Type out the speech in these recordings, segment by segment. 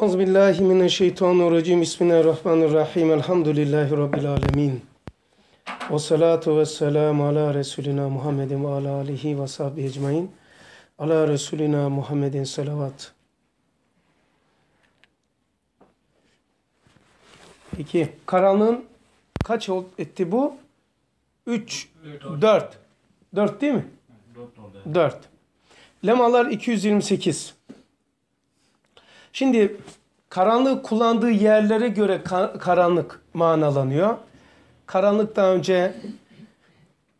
Euzubillahimineşşeytanirracim. Bismillahirrahmanirrahim. Elhamdülillahi Rabbil alemin. Ve salatu ve selamu ala Resulina Muhammedin ve ala alihi ve sahbihi ecmain. Ala Resulina Muhammedin salavat. Peki karanlığın kaç etti bu? 3, 4. 4 değil mi? 4. Lemalar 228. Şimdi karanlığı kullandığı yerlere göre ka- karanlık manalanıyor. Karanlık daha önce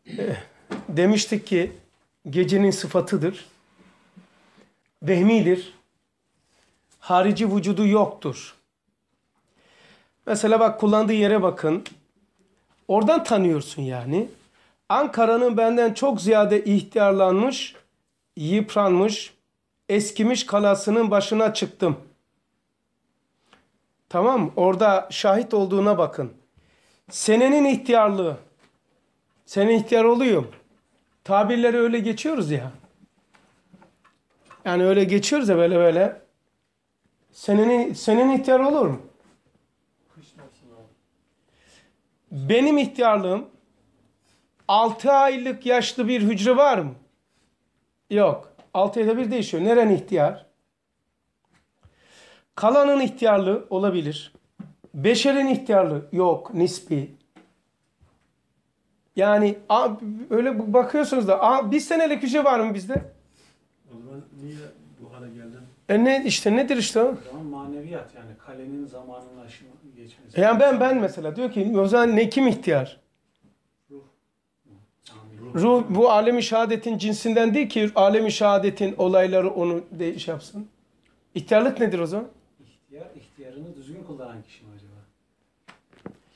eh, demiştik ki gecenin sıfatıdır. Vehmidir. Harici vücudu yoktur. Mesela bak kullandığı yere bakın. Oradan tanıyorsun yani. Ankara'nın benden çok ziyade ihtiyarlanmış, yıpranmış, eskimiş kalasının başına çıktım. Tamam Orada şahit olduğuna bakın. Senenin ihtiyarlığı. Sene ihtiyar oluyor. Tabirleri öyle geçiyoruz ya. Yani öyle geçiyoruz ya böyle böyle. Senenin, senenin ihtiyar olur mu? Benim ihtiyarlığım 6 aylık yaşlı bir hücre var mı? Yok. 6 ayda bir değişiyor. Neren ihtiyar? Kalanın ihtiyarlığı olabilir. Beşerin ihtiyarlığı yok. Nispi. Yani a- öyle bakıyorsunuz da bir senelik hücre var mı bizde? O zaman niye bu hale geldin? E ne işte nedir işte o? Zaman maneviyat yani kalenin zamanın aşımı geçmesi. Yani ben ben mesela diyor ki o zaman ne kim ihtiyar? Amin. Ruh bu alemi şehadetin cinsinden değil ki alemi şehadetin olayları onu de, şey yapsın. İhtiyarlık nedir o zaman? İhtiyar, ihtiyarını düzgün kullanan kişi mi acaba?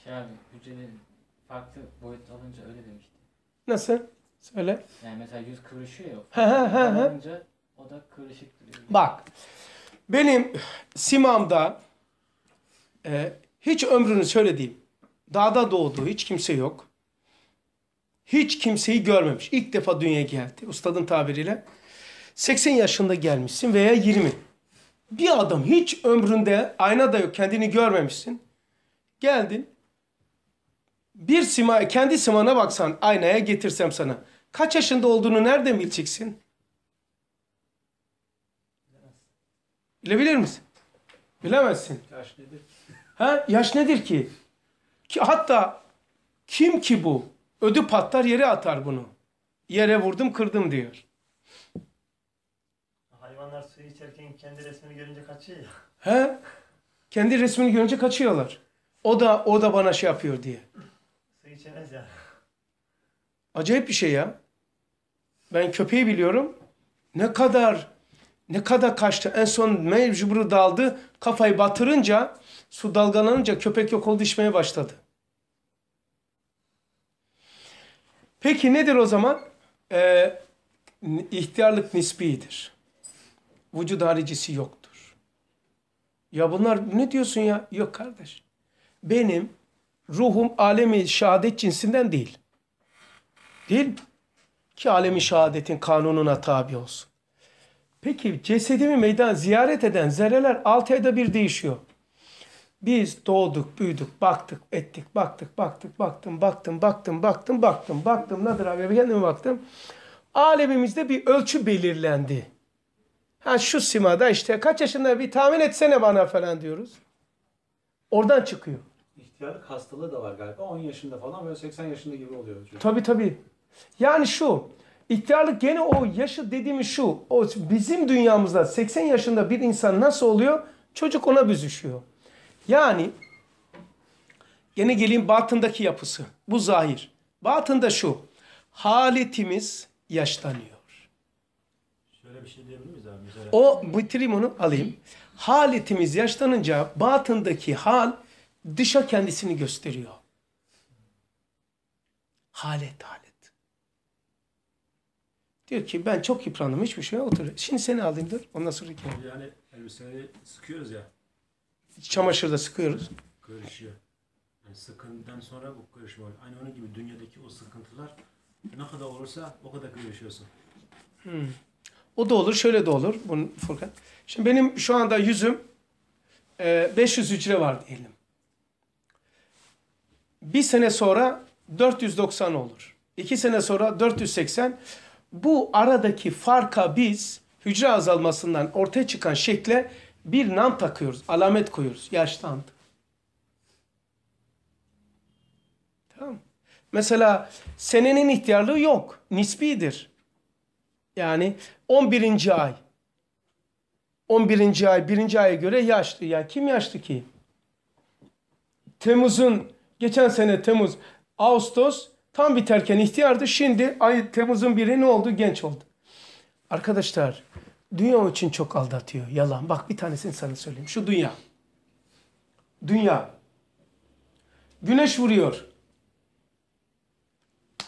Şey abi hücrelerin farklı boyut alınca öyle demişti. Nasıl? Söyle. Yani mesela yüz kıvrışıyor ya. He. Alınca o da kıvrışık duruyor. Bak benim simamda e, hiç ömrünü söylediğim dağda doğduğu hiç kimse yok. Hiç kimseyi görmemiş. İlk defa dünyaya geldi. Ustadın tabiriyle. 80 yaşında gelmişsin veya 20. Bir adam hiç ömründe ayna da yok kendini görmemişsin. Geldin. Bir sima, kendi simana baksan aynaya getirsem sana. Kaç yaşında olduğunu nereden bileceksin? Bilebilir misin? Bilemezsin. Yaş nedir? Ha? Yaş nedir ki? ki? Hatta kim ki bu? Ödü patlar yere atar bunu. Yere vurdum kırdım diyor. Hayvanlar su içerken kendi resmini görünce kaçıyor ya. He? Kendi resmini görünce kaçıyorlar. O da o da bana şey yapıyor diye. Su içemez ya. Acayip bir şey ya. Ben köpeği biliyorum. Ne kadar ne kadar kaçtı. En son mecburu daldı. Kafayı batırınca su dalgalanınca köpek yok oldu içmeye başladı. Peki nedir o zaman? Ee, ihtiyarlık nisbidir. Vücud haricisi yoktur. Ya bunlar ne diyorsun ya? Yok kardeş. Benim ruhum alemi şehadet cinsinden değil. Değil mi? Ki alemi şehadetin kanununa tabi olsun. Peki cesedimi meydan ziyaret eden zerreler 6 ayda bir değişiyor. Biz doğduk, büyüdük, baktık, ettik, baktık, baktık, baktım, baktım, baktım, baktım, baktım, baktım. Nedir abi? Kendime baktım. Alemimizde bir ölçü belirlendi. Ha şu simada işte kaç yaşında bir tahmin etsene bana falan diyoruz. Oradan çıkıyor. İhtiyarlık hastalığı da var galiba. 10 yaşında falan böyle 80 yaşında gibi oluyor hocam. Tabii tabii. Yani şu, ihtiyarlık gene o yaşı dediğimiz şu, o bizim dünyamızda 80 yaşında bir insan nasıl oluyor? Çocuk ona büzüşüyor. Yani gene geleyim batındaki yapısı. Bu zahir. Batında şu, haletimiz yaşlanıyor. Şöyle bir şey diyebilir miyiz abi? Mesela O bitireyim onu alayım. Haletimiz yaşlanınca batındaki hal dışa kendisini gösteriyor. Halet halet. Diyor ki ben çok yıprandım hiçbir şey yok, otur. Şimdi seni alayım dur ondan sonra gel. yani elbiseyi sıkıyoruz ya. Çamaşırda sıkıyoruz. Kırışıyor. Yani sıkıntıdan sonra bu kırışma var. Aynı onun gibi dünyadaki o sıkıntılar ne kadar olursa o kadar kırışıyorsun. O da olur şöyle de olur. Bunun Furkan. Şimdi benim şu anda yüzüm e, 500 hücre var diyelim. Bir sene sonra 490 olur. İki sene sonra 480. Bu aradaki farka biz hücre azalmasından ortaya çıkan şekle bir nam takıyoruz. Alamet koyuyoruz. Yaşlandı. Tamam? Mesela senenin ihtiyarlığı yok. Nisbidir. Yani 11. ay. 11. ay 1. aya göre yaşlı. Ya kim yaşlı ki? Temmuz'un geçen sene Temmuz, Ağustos tam biterken ihtiyardı. Şimdi ay Temmuz'un biri ne oldu? Genç oldu. Arkadaşlar dünya için çok aldatıyor. Yalan. Bak bir tanesini sana söyleyeyim. Şu dünya. Dünya. Güneş vuruyor.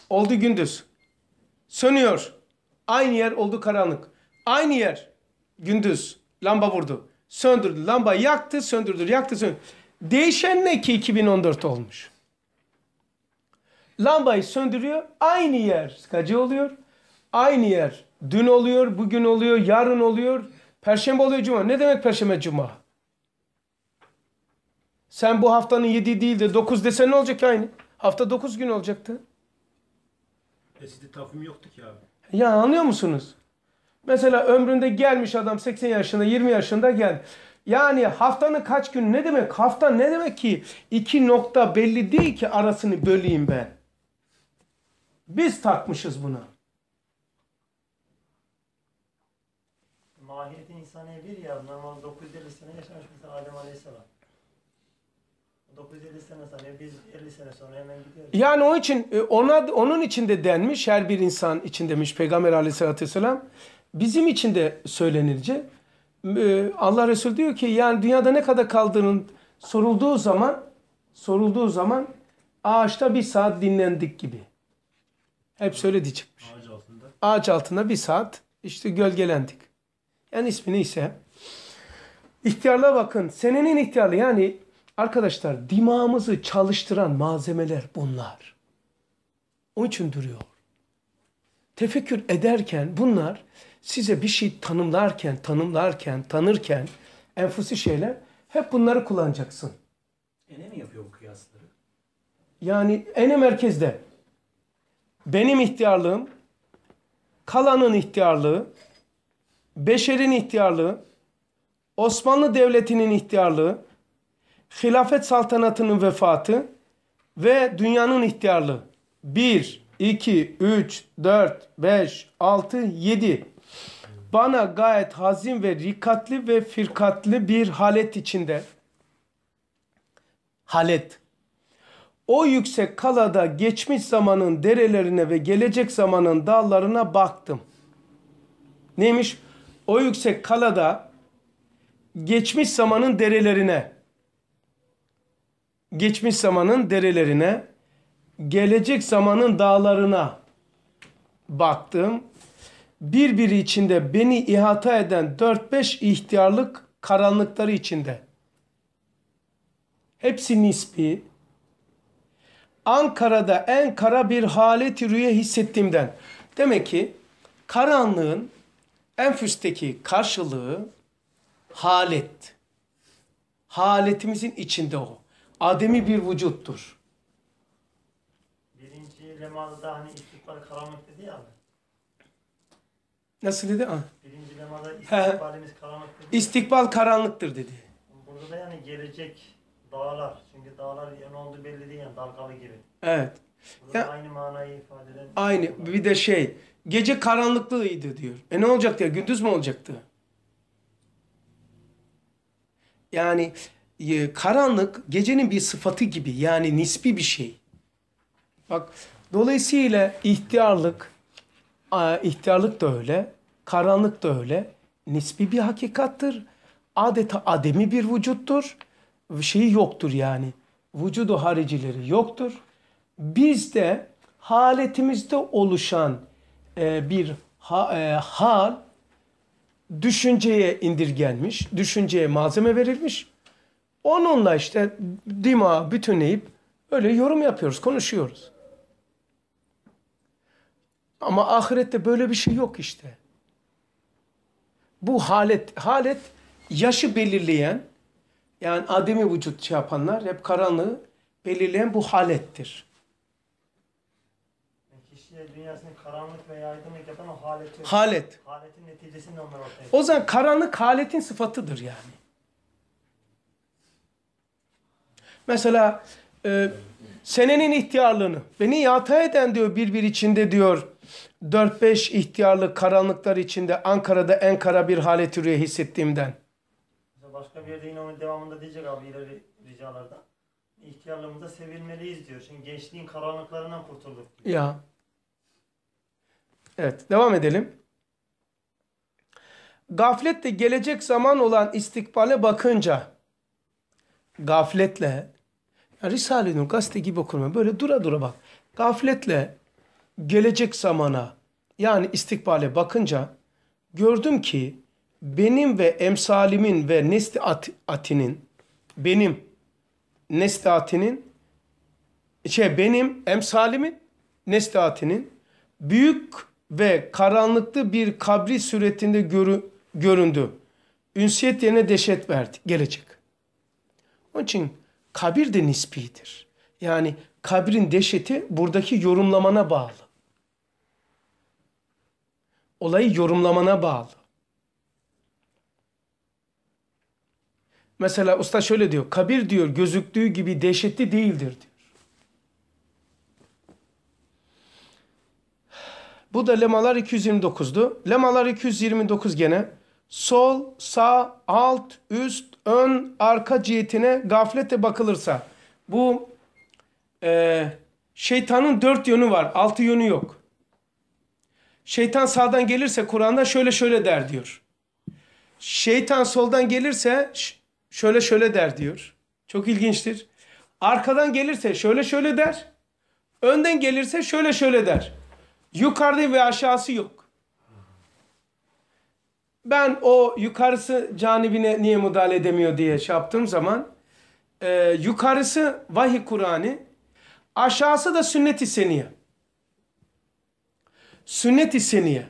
Oldu gündüz. Sönüyor. Aynı yer oldu karanlık. Aynı yer. Gündüz. Lamba vurdu. Söndürdü. Lamba yaktı, söndürdü. Yaktı, söndürdü. Değişen ne ki 2014 olmuş? Lambayı söndürüyor. Aynı yer. Gece oluyor. Aynı yer. Dün oluyor, bugün oluyor, yarın oluyor. Perşembe oluyor, cuma. Ne demek perşembe, cuma? Sen bu haftanın 7 değil de 9 desen ne olacak aynı? Hafta 9 gün olacaktı. Eskide takvim yoktu ki abi. Ya anlıyor musunuz? Mesela ömründe gelmiş adam 80 yaşında 20 yaşında gel. Yani haftanın kaç gün ne demek? Hafta ne demek ki? İki nokta belli değil ki arasını böleyim ben. Biz takmışız buna. Mahiyeti insaniye bir ya. Normal 950 sene yaşamış mesela Adem Aleyhisselam. 950 sene sonra biz 50 sene sonra hemen gidiyoruz. Yani o için e, ona onun için de denmiş her bir insan için demiş Peygamber Aleyhisselatü Vesselam. Bizim için de söylenilince e, Allah Resulü diyor ki yani dünyada ne kadar kaldığının sorulduğu zaman sorulduğu zaman ağaçta bir saat dinlendik gibi. Hep söyledi çıkmış. Ağaç altında. Ağaç altında bir saat işte gölgelendik. Yani ismi neyse. İhtiyarlığa bakın. Senenin ihtiyarlığı yani arkadaşlar dimağımızı çalıştıran malzemeler bunlar. Onun için duruyor. Tefekkür ederken bunlar size bir şey tanımlarken, tanımlarken, tanırken enfusi şeyler hep bunları kullanacaksın. E ne mi yapıyor bu kıyasları? Yani en merkezde benim ihtiyarlığım, kalanın ihtiyarlığı, beşerin ihtiyarlığı, Osmanlı Devleti'nin ihtiyarlığı, hilafet saltanatının vefatı ve dünyanın ihtiyarlığı. 1, 2, 3, 4, 5, 6, 7. Bana gayet hazin ve rikatli ve firkatli bir halet içinde. Halet. O yüksek kalada geçmiş zamanın derelerine ve gelecek zamanın dağlarına baktım. Neymiş? O yüksek kalada geçmiş zamanın derelerine, geçmiş zamanın derelerine, gelecek zamanın dağlarına baktım. Birbiri içinde beni ihata eden 4-5 ihtiyarlık karanlıkları içinde. Hepsi nispi. Ankara'da en kara bir haleti rüya hissettiğimden. Demek ki karanlığın enfüsteki karşılığı halet. Haletimizin içinde o. Ademi bir vücuttur. Birinci lemada hani istikbal karanlık dedi ya. Nasıl dedi? Ah. Birinci lemada istikbalimiz karanlık dedi. İstikbal karanlıktır dedi. Burada da yani gelecek dağlar. Çünkü dağlar ne olduğu belli değil yani dalgalı gibi. Evet. Burada Ya- aynı manayı ifade eden. Aynı. Bir de şey. Gece karanlıklıydı diyor. E ne olacaktı ya? Gündüz mü olacaktı? Yani e, karanlık gecenin bir sıfatı gibi. Yani nispi bir şey. Bak dolayısıyla ihtiyarlık ihtiyarlık da öyle. Karanlık da öyle. Nispi bir hakikattır. Adeta ademi bir vücuttur. Şeyi yoktur yani. Vücudu haricileri yoktur. Bizde haletimizde oluşan e, bir e, hal düşünceye indirgenmiş, düşünceye malzeme verilmiş. Onunla işte dima bütünleyip öyle yorum yapıyoruz, konuşuyoruz. Ama ahirette böyle bir şey yok işte. Bu halet, halet yaşı belirleyen Yani ademi vücut şey yapanlar hep karanlığı belirleyen bu halettir. Yani kişiye dünyasını karanlık veya aydınlık yapan o haleti. Halet. Haletin neticesinde onlar ortaya O zaman karanlık haletin sıfatıdır yani. Mesela e, senenin ihtiyarlığını beni yata eden diyor bir bir içinde diyor 4-5 ihtiyarlık karanlıklar içinde Ankara'da en kara bir halet rüya hissettiğimden. Başka bir yerde yine onun devamında diyecek abi ileri ricalarda. İhtiyarlığımızda sevilmeliyiz diyor. Şimdi gençliğin karanlıklarından kurtulduk. diyor. Ya. Evet devam edelim. Gafletle gelecek zaman olan istikbale bakınca gafletle yani Risale-i Nur gazete gibi okuma böyle dura dura bak. Gafletle gelecek zamana yani istikbale bakınca gördüm ki benim ve emsalimin ve nesli at, atinin benim nesli atinin şey benim emsalimin neslihatinin büyük ve karanlıklı bir kabri suretinde görü, göründü. Ünsiyet yerine dehşet verdi. Gelecek. Onun için kabir de nispidir. Yani kabrin dehşeti buradaki yorumlamana bağlı. Olayı yorumlamana bağlı. Mesela usta şöyle diyor. Kabir diyor gözüktüğü gibi dehşetli değildir diyor. Bu da lemalar 229'du. Lemalar 229 gene sol, sağ, alt, üst, ön, arka cihetine gaflete bakılırsa bu e, şeytanın dört yönü var. Altı yönü yok. Şeytan sağdan gelirse Kur'an'da şöyle şöyle der diyor. Şeytan soldan gelirse şöyle şöyle der diyor. Çok ilginçtir. Arkadan gelirse şöyle şöyle der. Önden gelirse şöyle şöyle der. Yukarıda ve aşağısı yok. Ben o yukarısı canibine niye müdahale edemiyor diye şey yaptığım zaman e, yukarısı vahiy Kur'an'ı aşağısı da sünnet-i seniye. Sünnet-i seniye.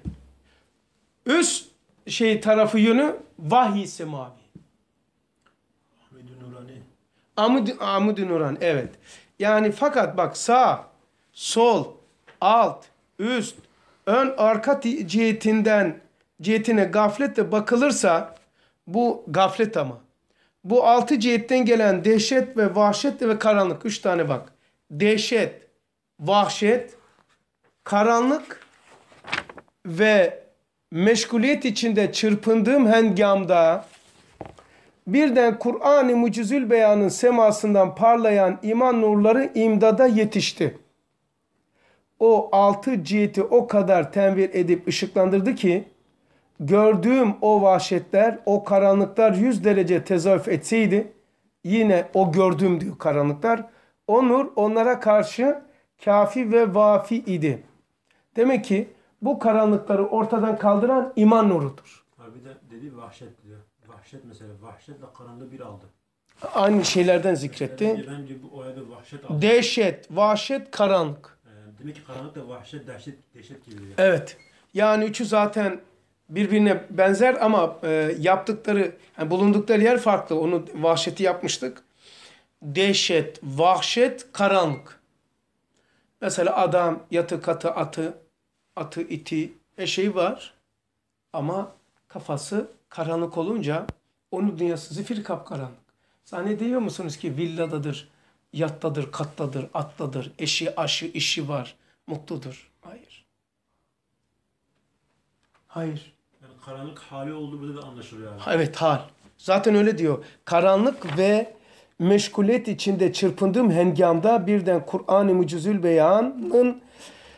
Üst şey tarafı yönü vahiy semavi. Ahmet-i Nurani. Amud, amud Nuran evet. Yani fakat bak sağ, sol, alt, üst, ön, arka ti- cihetinden cihetine gafletle bakılırsa bu gaflet ama. Bu altı cihetten gelen dehşet ve vahşet ve karanlık. Üç tane bak. Dehşet, vahşet, karanlık ve meşguliyet içinde çırpındığım hengamda birden Kur'an-ı Mucizül Beyan'ın semasından parlayan iman nurları imdada yetişti. O altı ciheti o kadar tenvir edip ışıklandırdı ki gördüğüm o vahşetler, o karanlıklar yüz derece tezahüf etseydi yine o gördüğüm diyor karanlıklar o nur onlara karşı kafi ve vafi idi. Demek ki bu karanlıkları ortadan kaldıran iman nurudur. Abi bir de dedi vahşet diyor. Vahşet mesela. Vahşetle karanlığı bir aldı. Aynı şeylerden zikretti. Bence, bu oyada vahşet aldı. Dehşet, vahşet, karanlık. Yani demek ki karanlık da vahşet, dehşet, dehşet gibi. Yani. Evet. Yani üçü zaten birbirine benzer ama e, yaptıkları, yani bulundukları yer farklı. Onu vahşeti yapmıştık. Dehşet, vahşet, karanlık. Mesela adam yatı katı atı, atı iti eşeği var. Ama kafası karanlık olunca onun dünyası zifiri kapkaranlık. Zannediyor musunuz ki villadadır, yattadır, kattadır, attadır, eşi, aşı, işi var, mutludur? Hayır. Hayır. yani karanlık hali olduğu burada da anlaşılıyor. Ha, Evet hal. Zaten öyle diyor. Karanlık ve meşguliyet içinde çırpındığım hengamda birden Kur'an-ı Mucizül Beyan'ın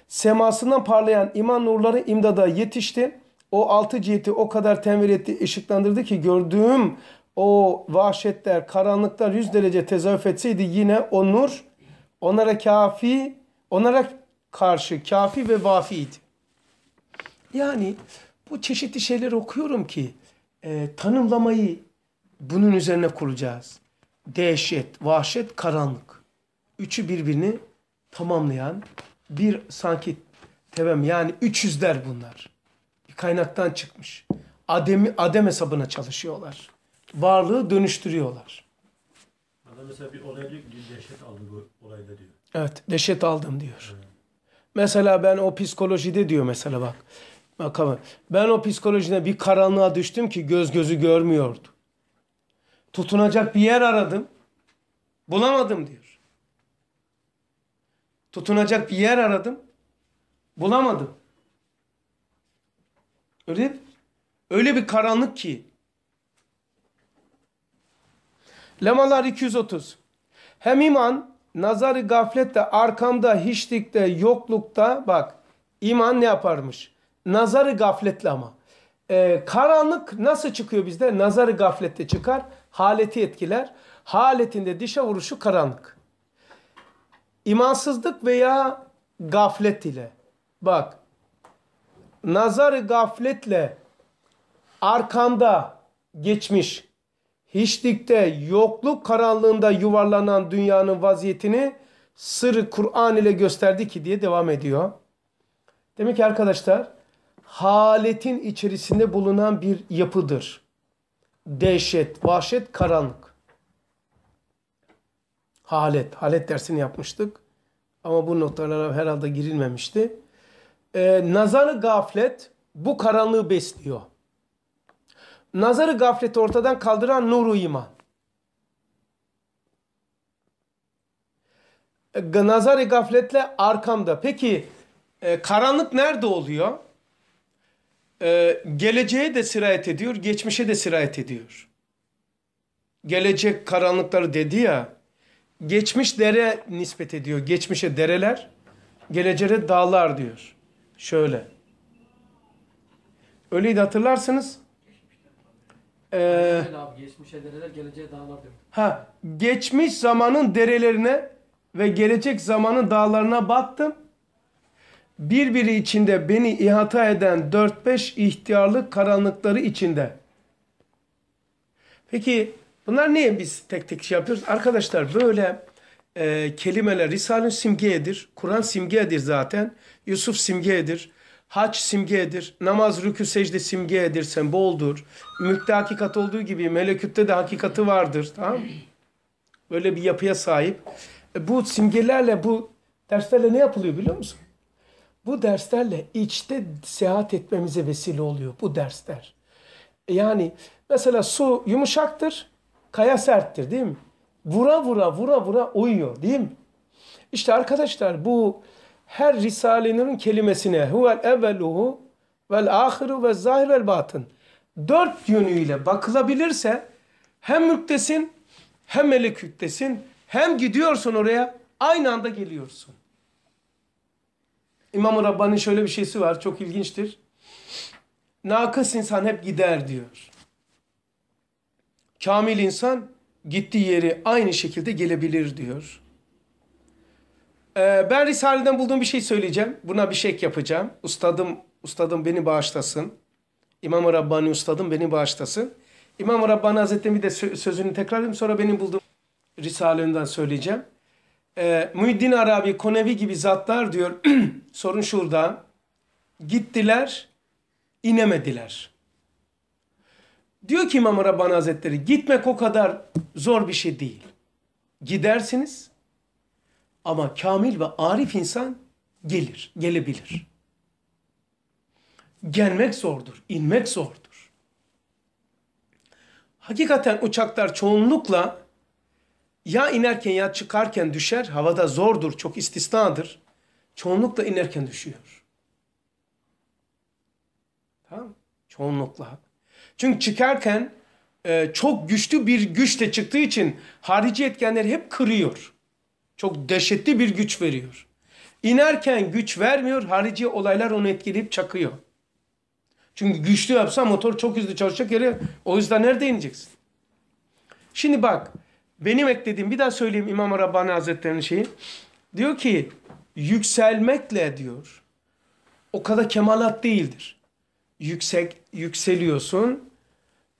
semasından parlayan iman nurları imdada yetişti. O altı ciheti o kadar tenvir etti, ışıklandırdı ki gördüğüm o vahşetler, karanlıklar yüz derece tezahüf etseydi yine o nur onlara kafi, onlara karşı kafi ve vafiydi. Yani bu çeşitli şeyleri okuyorum ki e, tanımlamayı bunun üzerine kuracağız. Dehşet, vahşet, karanlık. Üçü birbirini tamamlayan bir sanki tevem yani 300'ler bunlar. Bir kaynaktan çıkmış. Ademi, adem hesabına çalışıyorlar. Varlığı dönüştürüyorlar. Adam mesela bir olay diyor ki dehşet aldı bu olayda diyor. Evet, dehşet aldım diyor. Evet. Mesela ben o psikolojide diyor mesela bak. Ben o psikolojide bir karanlığa düştüm ki göz gözü görmüyordu. Tutunacak bir yer aradım. Bulamadım diyor. Tutunacak bir yer aradım. Bulamadım. Öyle öyle bir karanlık ki. Lemalar 230. Hem iman nazarı gaflette arkamda hiçlikte yoklukta bak iman ne yaparmış? Nazarı gafletle ama. Ee, karanlık nasıl çıkıyor bizde? Nazarı gaflette çıkar. Haleti etkiler. Haletinde dişe vuruşu karanlık. İmansızlık veya gaflet ile. Bak. Nazarı gafletle arkanda geçmiş hiçlikte yokluk karanlığında yuvarlanan dünyanın vaziyetini sırrı Kur'an ile gösterdi ki diye devam ediyor. Demek ki arkadaşlar haletin içerisinde bulunan bir yapıdır. Dehşet, vahşet, karanlık. Halet, halet dersini yapmıştık. Ama bu noktalara herhalde girilmemişti. Ee, nazarı gaflet bu karanlığı besliyor. Nazarı gafleti ortadan kaldıran nuru iman. E, Nazarı gafletle arkamda. Peki e, karanlık nerede oluyor? E, geleceğe de sirayet ediyor, geçmişe de sirayet ediyor. Gelecek karanlıkları dedi ya, geçmiş dere nispet ediyor. Geçmişe dereler, geleceğe dağlar diyor. Şöyle. Öyleydi hatırlarsınız. Ee, abi geçmişe dereler geleceğe dağlar diyor. Ha, geçmiş zamanın derelerine ve gelecek zamanın dağlarına baktım. Birbiri içinde beni ihata eden 4-5 ihtiyarlık karanlıkları içinde. Peki bunlar niye biz tek tek şey yapıyoruz? Arkadaşlar böyle e, kelimeler Risale-i simgeyedir. Kur'an simgeyedir zaten. Yusuf simgeyedir. Hac simgedir. Namaz, rükü, secde simgedir, semboldur. Mülkte hakikat olduğu gibi melekütte de hakikati vardır. Tamam? Böyle bir yapıya sahip. E, bu simgelerle, bu derslerle ne yapılıyor biliyor musun? Bu derslerle içte seyahat etmemize vesile oluyor bu dersler. Yani mesela su yumuşaktır, kaya serttir değil mi? Vura vura vura vura uyuyor değil mi? İşte arkadaşlar bu her Risale-i kelimesine huvel evveluhu vel ahiru ve zahir vel batın dört yönüyle bakılabilirse hem mülktesin hem meleküttesin hem gidiyorsun oraya aynı anda geliyorsun. İmam-ı Rabbani şöyle bir şeysi var çok ilginçtir. Nakıs insan hep gider diyor. Kamil insan gittiği yeri aynı şekilde gelebilir diyor. Ee, ben Risale'den bulduğum bir şey söyleyeceğim. Buna bir şey yapacağım. Ustadım, ustadım beni bağışlasın. İmam-ı Rabbani ustadım beni bağışlasın. İmam-ı Rabbani Hazretleri bir de sözünü tekrarlayayım. Sonra benim bulduğum Risale'nden söyleyeceğim. Ee, Muhiddin Arabi, Konevi gibi zatlar diyor. sorun şurada. Gittiler, inemediler. Diyor ki İmam-ı Rabbani Hazretleri gitmek o kadar zor bir şey değil. Gidersiniz ama kamil ve arif insan gelir, gelebilir. Gelmek zordur, inmek zordur. Hakikaten uçaklar çoğunlukla ya inerken ya çıkarken düşer. Havada zordur, çok istisnadır. Çoğunlukla inerken düşüyor. Tamam Çoğunlukla. Çünkü çıkarken e, çok güçlü bir güçle çıktığı için harici etkenleri hep kırıyor. Çok dehşetli bir güç veriyor. İnerken güç vermiyor, harici olaylar onu etkileyip çakıyor. Çünkü güçlü yapsa motor çok hızlı çalışacak yere o yüzden nerede ineceksin? Şimdi bak benim eklediğim bir daha söyleyeyim İmam Rabbani Hazretleri'nin şeyi. Diyor ki yükselmekle diyor o kadar kemalat değildir. Yüksek yükseliyorsun,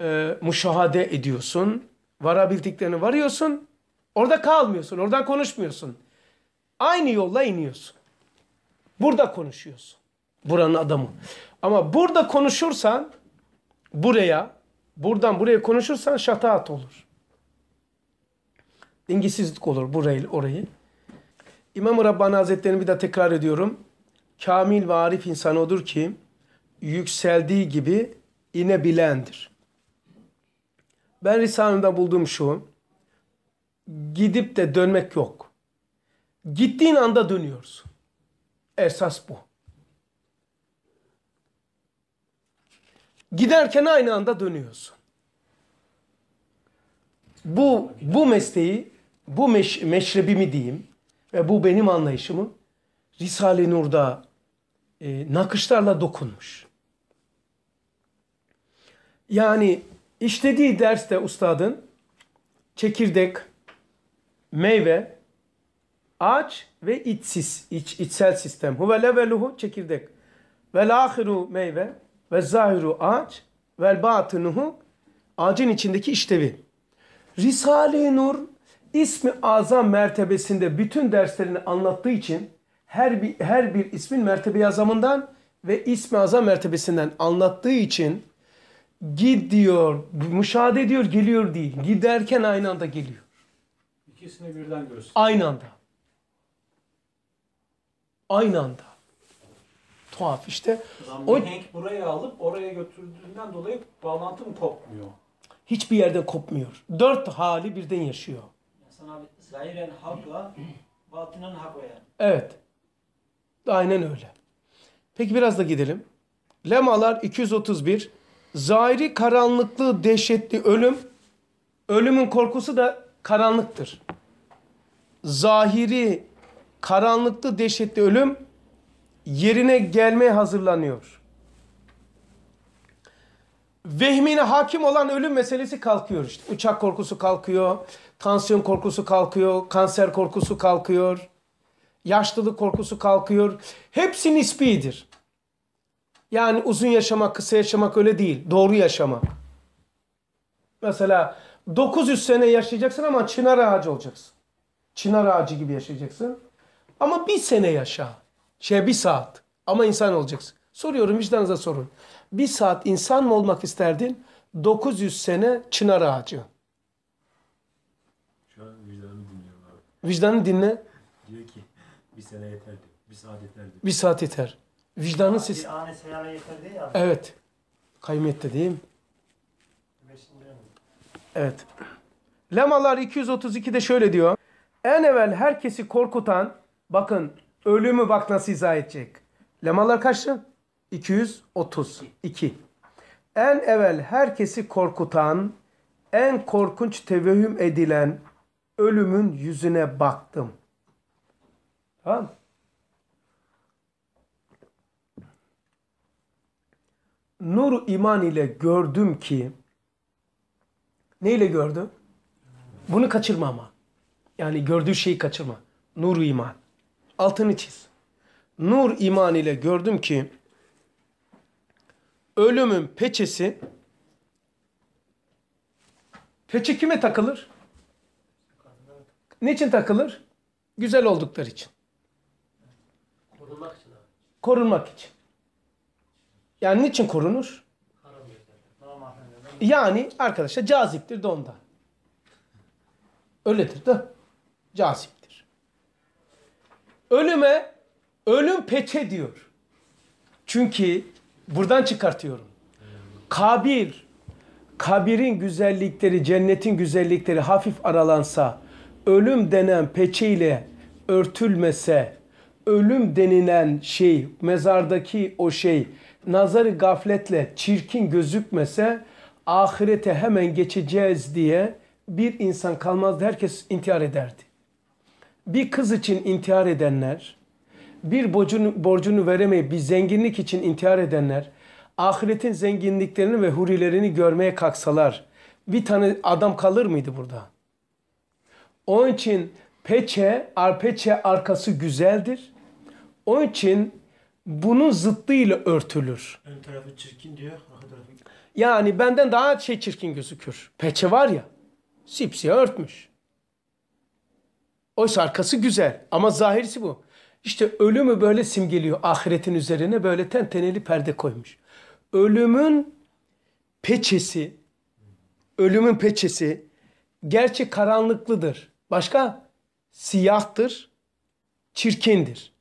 e, müşahade ediyorsun, varabildiklerini varıyorsun, orada kalmıyorsun, oradan konuşmuyorsun. Aynı yolla iniyorsun. Burada konuşuyorsun. Buranın adamı. Ama burada konuşursan buraya, buradan buraya konuşursan şataat olur. Dengesizlik olur burayı orayı. İmam-ı Rabbani Hazretleri'ni bir de tekrar ediyorum. Kamil ve arif insan odur ki yükseldiği gibi inebilendir. Ben Risale'mde bulduğum şu. Gidip de dönmek yok. Gittiğin anda dönüyorsun. Esas bu. Giderken aynı anda dönüyorsun. Bu bu mesleği, bu meş, meşrebimi diyeyim ve bu benim anlayışımı Risale-i Nur'da e, nakışlarla dokunmuş. Yani işlediği derste ustadın çekirdek, meyve, ağaç ve içsiz, iç, içsel sistem. Huve leveluhu çekirdek. Vel ahiru meyve ve zahiru ağaç vel batınuhu ağacın içindeki işlevi. Risale-i Nur ismi azam mertebesinde bütün derslerini anlattığı için her bir, her bir ismin mertebe azamından ve ismi azam mertebesinden anlattığı için gidiyor, müşahede ediyor, geliyor değil. Giderken aynı anda geliyor. İkisini birden göster. Aynı anda. Aynı anda. Tuhaf işte. Lan O- Hank buraya alıp oraya götürdüğünden dolayı bağlantı mı kopmuyor? Hiçbir yerde kopmuyor. Dört hali birden yaşıyor. Hasan abi zahiren hakla, batinen hakla. Evet. Aynen öyle. Peki biraz da gidelim. Lemalar 231. Zahiri karanlıklı dehşetli ölüm. Ölümün korkusu da karanlıktır. Zahiri karanlıklı dehşetli ölüm yerine gelmeye hazırlanıyor. Vehmine hakim olan ölüm meselesi kalkıyor işte. Uçak korkusu kalkıyor, tansiyon korkusu kalkıyor, kanser korkusu kalkıyor, yaşlılık korkusu kalkıyor. Hepsi nispidir. Yani uzun yaşamak, kısa yaşamak öyle değil. Doğru yaşamak. Mesela 900 sene yaşayacaksın ama çınar ağacı olacaksın. Çınar ağacı gibi yaşayacaksın. Ama bir sene yaşa. Şey bir saat. Ama insan olacaksın. Soruyorum vicdanınıza sorun. Bir saat insan mı olmak isterdin? 900 sene çınar ağacı. Şu an vicdanımı dinliyorum abi. Vicdanı dinle. Diyor ki bir sene yeterdi. Bir saat yeterdi. Bir saat yeter. Vicdanın sesi. Bir ane seyale yeter değil ya. Evet. Kaymette değil mi? Evet. Lemalar 232'de şöyle diyor. En evvel herkesi korkutan, bakın ölümü bak nasıl izah edecek. Lemalar kaçtı? 232. En evvel herkesi korkutan, en korkunç tevehüm edilen ölümün yüzüne baktım. Tamam? Nur iman ile gördüm ki Neyle gördü? Bunu kaçırma ama. Yani gördüğü şeyi kaçırma. Nur iman. Altını çiz. Nur iman ile gördüm ki ölümün peçesi peçe kime takılır? Niçin takılır? Güzel oldukları için. Korunmak için. Korunmak için. Yani niçin korunur? Yani arkadaşlar caziptir de ondan. Öyledir de caziptir. Ölüme ölüm peçe diyor. Çünkü buradan çıkartıyorum. Kabir, kabirin güzellikleri, cennetin güzellikleri hafif aralansa, ölüm denen peçeyle örtülmese, ölüm denilen şey, mezardaki o şey, nazarı gafletle çirkin gözükmese, ahirete hemen geçeceğiz diye bir insan kalmazdı. Herkes intihar ederdi. Bir kız için intihar edenler, bir borcunu, borcunu veremeyip bir zenginlik için intihar edenler, ahiretin zenginliklerini ve hurilerini görmeye kalksalar, bir tane adam kalır mıydı burada? Onun için peçe, arpeçe arkası güzeldir. Onun için bunun zıttıyla örtülür. Ön tarafı çirkin diyor. Arka tarafı Yani benden daha şey çirkin gözükür. Peçe var ya, sipsiyah örtmüş. Oysa arkası güzel ama zahirisi bu. İşte ölümü böyle simgeliyor. Ahiretin üzerine böyle tenteneli perde koymuş. Ölümün peçesi, ölümün peçesi gerçi karanlıklıdır. Başka? Siyahtır, çirkindir.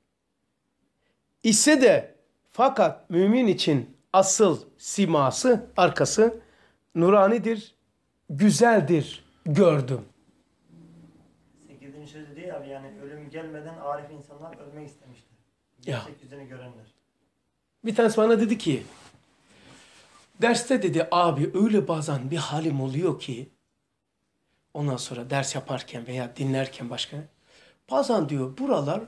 İse de fakat mümin için asıl siması, arkası nuranidir, güzeldir gördüm. 8. sözü değil abi yani ölüm gelmeden arif insanlar ölmek istemişler. Ya. Gerçek yüzünü görenler. Bir tanesi bana dedi ki derste dedi abi öyle bazen bir halim oluyor ki ondan sonra ders yaparken veya dinlerken başka. Bazen diyor buralar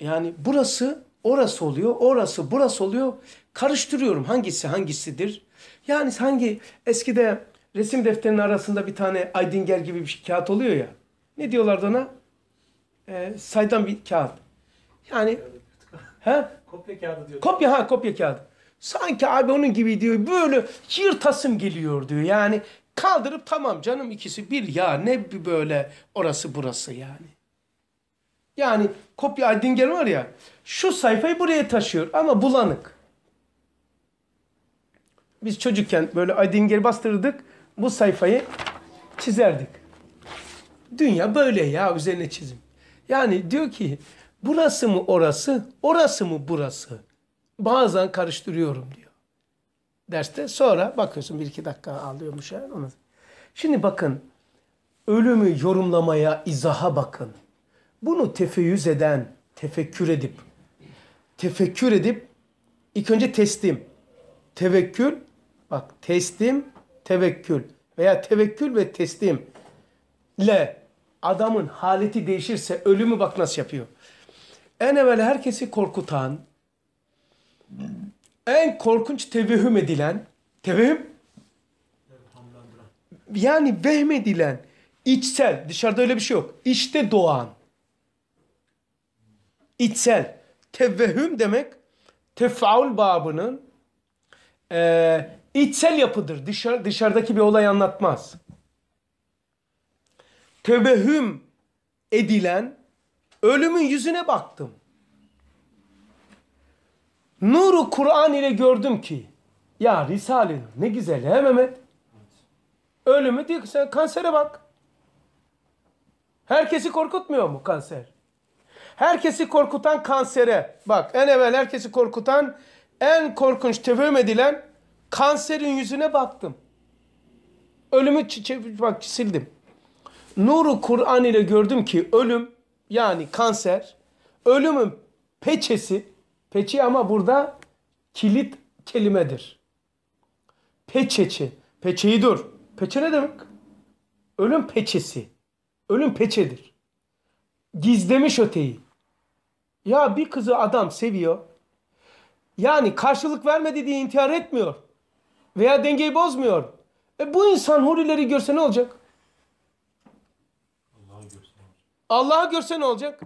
yani burası orası oluyor orası burası oluyor. Karıştırıyorum hangisi hangisidir. Yani hangi eskide resim defterinin arasında bir tane aydinger gibi bir şey- kağıt oluyor ya. Ne diyorlardı ona? Ee, saydam bir kağıt. Yani he? Kopya kağıdı diyor. Kopya ha kopya kağıdı. Sanki abi onun gibi diyor böyle yırtasım geliyor diyor. Yani kaldırıp tamam canım ikisi bir ya ne bir böyle orası burası yani. Yani kopya Aydinger var ya şu sayfayı buraya taşıyor ama bulanık. Biz çocukken böyle Aydinger'i bastırırdık bu sayfayı çizerdik. Dünya böyle ya üzerine çizim. Yani diyor ki burası mı orası, orası mı burası? Bazen karıştırıyorum diyor. Derste sonra bakıyorsun bir iki dakika alıyormuş ya. Onu. Şimdi bakın ölümü yorumlamaya, izaha bakın. Bunu tefeyyüz eden, tefekkür edip, tefekkür edip ilk önce teslim, tevekkül, bak teslim, tevekkül veya tevekkül ve teslim ile adamın haleti değişirse ölümü bak nasıl yapıyor. En evvel herkesi korkutan, en korkunç tevehüm edilen, tevehüm yani vehmedilen, içsel, dışarıda öyle bir şey yok. İçte doğan. İçsel. Tevehüm demek tefaul babının eee içsel yapıdır. Dışarı, dışarıdaki bir olay anlatmaz. Tevehüm edilen ölümün yüzüne baktım. Nuru Kur'an ile gördüm ki ya Risale ne güzel he Mehmet. Ölümü diyor ki sen kansere bak. Herkesi korkutmuyor mu kanser? Herkesi korkutan kansere. Bak en evvel herkesi korkutan en korkunç tevhüm edilen kanserin yüzüne baktım. Ölümü bak sildim. Nuru Kur'an ile gördüm ki ölüm yani kanser ölümün peçesi peçi ama burada kilit kelimedir. Peçeci. Peçeyi dur. Peçe ne demek? Ölüm peçesi. Ölüm peçedir. Gizlemiş öteyi. Ya bir kızı adam seviyor. Yani karşılık vermedi diye intihar etmiyor. Veya dengeyi bozmuyor. E bu insan hurileri görse ne olacak? Allah'ı görse ne olacak?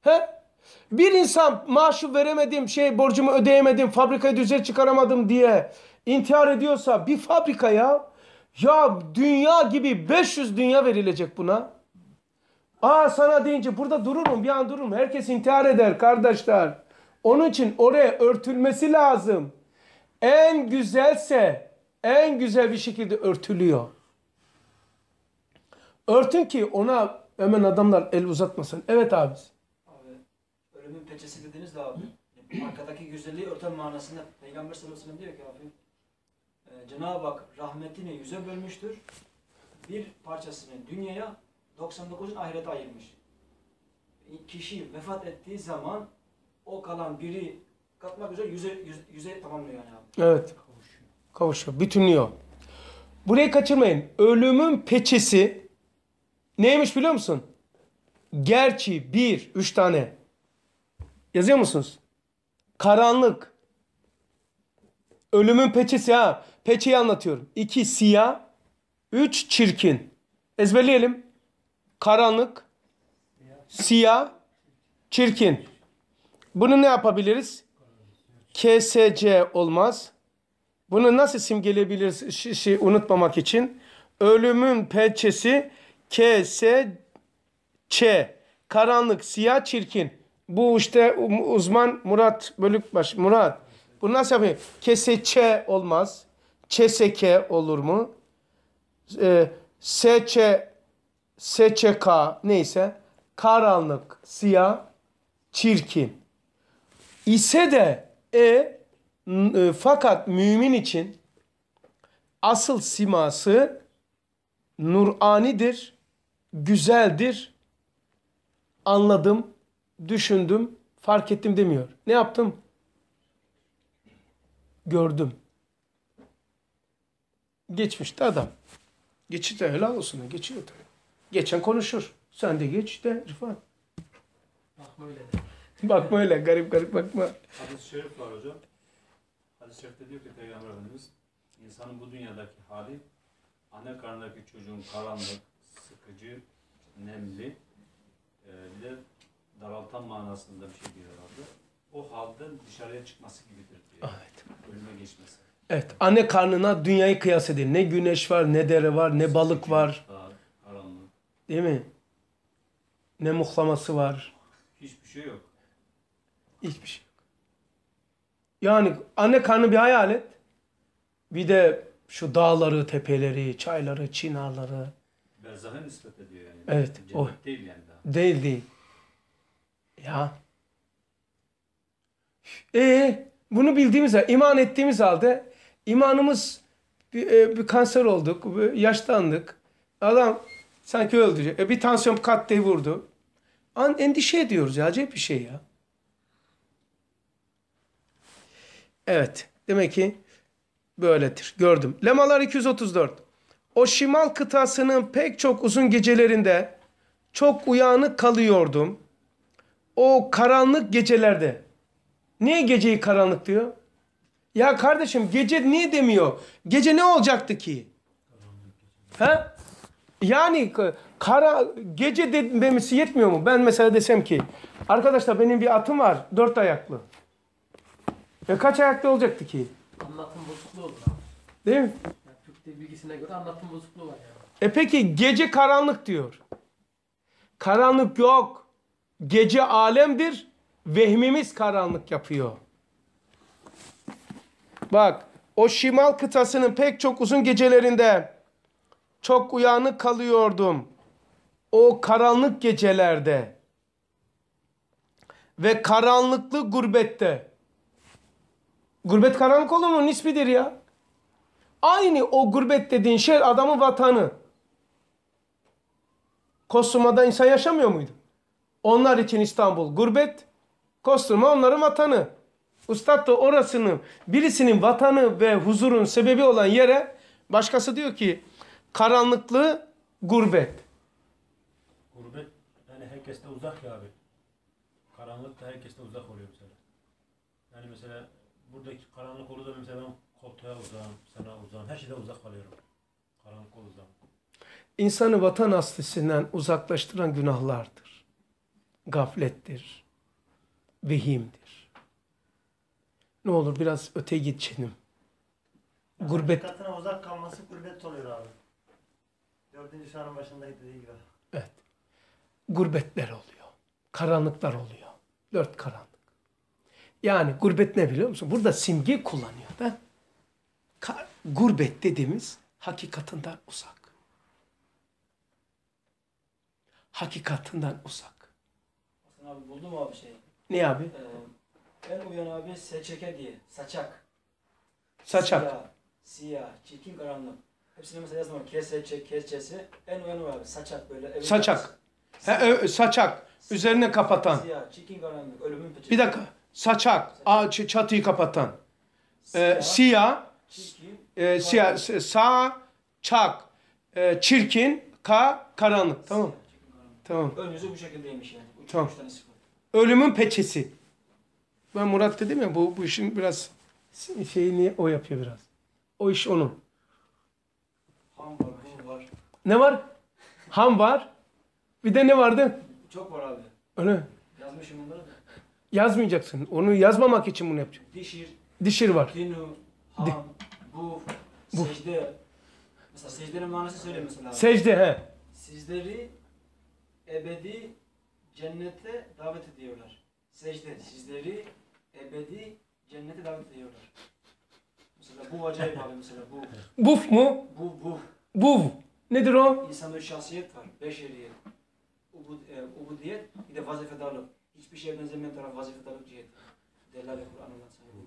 He? Bir insan maaşı veremedim, şey borcumu ödeyemedim, fabrikayı düze çıkaramadım diye intihar ediyorsa bir fabrikaya ya dünya gibi 500 dünya verilecek buna. Aa sana deyince burada dururum bir an dururum. Herkes intihar eder kardeşler. Onun için oraya örtülmesi lazım. En güzelse en güzel bir şekilde örtülüyor. Örtün ki ona hemen adamlar el uzatmasın. Evet abi. Peçesi dediniz de abi. Arkadaki güzelliği örten manasında Peygamber sallallahu aleyhi ve sellem diyor ki abi. e, Cenab-ı Hak rahmetini yüze bölmüştür. Bir parçasını dünyaya 99'un ahirete ayırmış. Kişi vefat ettiği zaman o kalan biri katmak üzere yüze, yüze, yüze tamamlıyor yani abi. Evet. Kavuşuyor. Bütünlüyor. Burayı kaçırmayın. Ölümün peçesi neymiş biliyor musun? Gerçi bir, üç tane. Yazıyor musunuz? Karanlık. Ölümün peçesi ha. Peçeyi anlatıyorum. İki siyah. Üç çirkin. Ezberleyelim. Karanlık. Siyah. Çirkin. Bunu ne yapabiliriz? KSC olmaz. Bunu nasıl simgeleyebiliriz şi- unutmamak için? Ölümün pençesi K, S, Ç. Karanlık, siyah, çirkin. Bu işte um- uzman Murat Bölükbaş. Murat. Bu nasıl yapayım? Kese Ç olmaz. Ç, S, K olur mu? Ee, S, Ç SÇK neyse karanlık, siyah, çirkin ise de e, e, fakat mümin için asıl siması nuranidir, güzeldir. Anladım, düşündüm, fark ettim demiyor. Ne yaptım? Gördüm. Geçmişte adam. Geçti helal olsun. Geçiyor tabii. Geçen konuşur. Sen de geç de İrfan. Bakma öyle. Bakma öyle garip garip bakma. Hadis-i şerif var hocam. Hadis-i şerifte diyor ki Peygamber Efendimiz insanın bu dünyadaki hali anne karnındaki çocuğun karanlık, sıkıcı, nemli e, bir de daraltan manasında bir şey diyor herhalde. O halden dışarıya çıkması gibidir diyor. Evet. Ölüme geçmesi. Evet. Anne karnına dünyayı kıyas edin. Ne güneş var, ne dere var, ne balık var. Karanlık. Değil mi? Ne muhlaması var. Hiçbir şey yok. Hiçbir şey yok. Yani anne karnı bir hayal et. Bir de şu dağları, tepeleri, çayları, çinarları. Berzaha nispet ediyor yani. Evet, Cennet o. değil yani daha. Değil değil. Ya. E bunu bildiğimiz halde, iman ettiğimiz halde imanımız bir, e, bir kanser olduk, bir yaşlandık. Adam sanki öldü. E, bir tansiyon kat diye vurdu. An endişe ediyoruz ya. Acayip bir şey ya. Evet. Demek ki böyledir. Gördüm. Lemalar 234. O şimal kıtasının pek çok uzun gecelerinde çok uyanık kalıyordum. O karanlık gecelerde. Niye geceyi karanlık diyor? Ya kardeşim gece niye demiyor? Gece ne olacaktı ki? Ha? Yani kara gece de- demesi yetmiyor mu? Ben mesela desem ki arkadaşlar benim bir atım var dört ayaklı. E kaç ayaklı olacaktı ki? Anlatım bozukluğu olur abi. Değil mi? Yani Türk dil bilgisine göre anlatım bozukluğu var yani. E peki gece karanlık diyor. Karanlık yok. Gece alemdir. Vehmimiz karanlık yapıyor. Bak o şimal kıtasının pek çok uzun gecelerinde çok uyanık kalıyordum. O karanlık gecelerde ve karanlıklı gurbette. Gurbet karanlık olur mu? Nisbidir ya. Aynı o gurbet dediğin şey adamın vatanı. Kostuma'da insan yaşamıyor muydu? Onlar için İstanbul gurbet, Kostuma onların vatanı. Ustad da orasının birisinin vatanı ve huzurun sebebi olan yere başkası diyor ki karanlıklı gurbet. Gurbet yani herkeste uzak ya abi. Karanlık da herkeste uzak oluyor mesela. Yani mesela buradaki karanlık olur da mesela ben koltuğa uzağım, sana uzağım. Her şeyden uzak kalıyorum. Karanlık zaman. İnsanı vatan aslisinden uzaklaştıran günahlardır. Gaflettir. Vehimdir. Ne olur biraz öte geçelim. Gurbet Hakikatine uzak kalması gurbet oluyor abi. Dördüncü şuanın başındaki dediği gibi. Evet. Gurbetler oluyor. Karanlıklar oluyor. Dört karanlık. Yani gurbet ne biliyor musun? Burada simge kullanıyor da. Ka- gurbet dediğimiz hakikatinden uzak. Hakikatinden uzak. Abi buldum abi şey. Ne abi? Ee, en uyan abi seçeke diye. Saçak. Saçak. Siyah, siyah, çirkin karanlık. Hepsini mesela yazdım. Keseçe, kesçesi. En uyan o abi. Saçak böyle. evin Saçak. He, ö- saçak. Üzerine kapatan. Siyah, çirkin karanlık. Ölümün peçesi. Bir dakika. Saçak. Ç- çatıyı kapatan. Ee, Siyah, siyah. çirkin, E, siyah. Sağ. Çak. e, çirkin. Ka. Karanlık. Tamam. siyah, çirkin karanlık. Tamam. Ön yüzü bu şekildeymiş yani. Tamam. Ölümün peçesi. Ben Murat dedim ya bu, bu işin biraz şeyini o yapıyor biraz. O iş onun. Ham var, bu var. Ne var? Ham var. Bir de ne vardı? Çok var abi. Öyle. Yazmışım bunları da. Yazmayacaksın. Onu yazmamak için bunu yapacaksın. Dişir, Dişir var. dinu, ham, bu, Bu. secde. Mesela secdenin manası söyle mesela. abi. Secde he. Sizleri ebedi cennete davet ediyorlar. Secde sizleri ebedi cennete davet ediyorlar. Mesela bu acayip abi mesela bu Buf mu? bu bu Buv. Nedir o? İnsanda bir şahsiyet var. Beşeriyet. Ubud, e, ubudiyet. Bir de vazifedarlık. Hiçbir şeye benzemeyen taraf vazifedarlık cihet. Delale Kur'an'dan sayılır.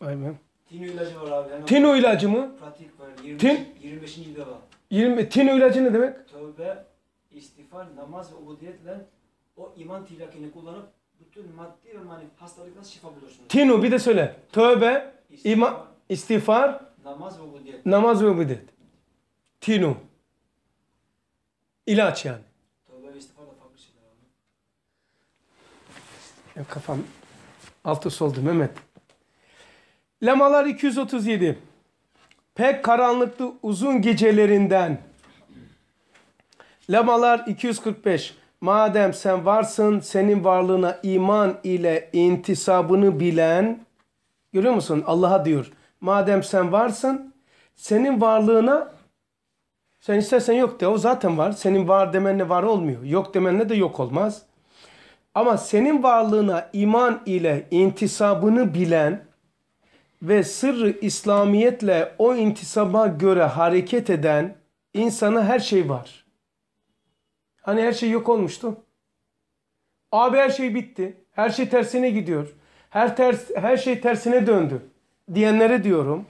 Vay be. Tinu ilacı var abi. Hemen Tinu ilacı mı? Pratik var. 25. Tin? 25. deva. 20, tinu ilacı ne demek? Tövbe, istiğfar, namaz ve ubudiyetle o iman tilakini kullanıp bütün maddi ve manevi hastalıktan şifa bulursunuz. Tinu bir de söyle. Tövbe, İstiğfar, ima, istiğfar, namaz ve ubudiyet. namaz ve ibadet. Tinu. İlaç yani. Tövbe ve istiğfar da farklı şeyler abi. Ya kafam altı soldu Mehmet. Lemalar 237. Pek karanlıklı uzun gecelerinden. Lemalar 245. Madem sen varsın senin varlığına iman ile intisabını bilen görüyor musun? Allah'a diyor. Madem sen varsın senin varlığına sen istersen yok de o zaten var. Senin var demenle var olmuyor. Yok demenle de yok olmaz. Ama senin varlığına iman ile intisabını bilen ve sırrı İslamiyetle o intisaba göre hareket eden insana her şey var. Hani her şey yok olmuştu. Abi her şey bitti. Her şey tersine gidiyor. Her ters her şey tersine döndü diyenlere diyorum.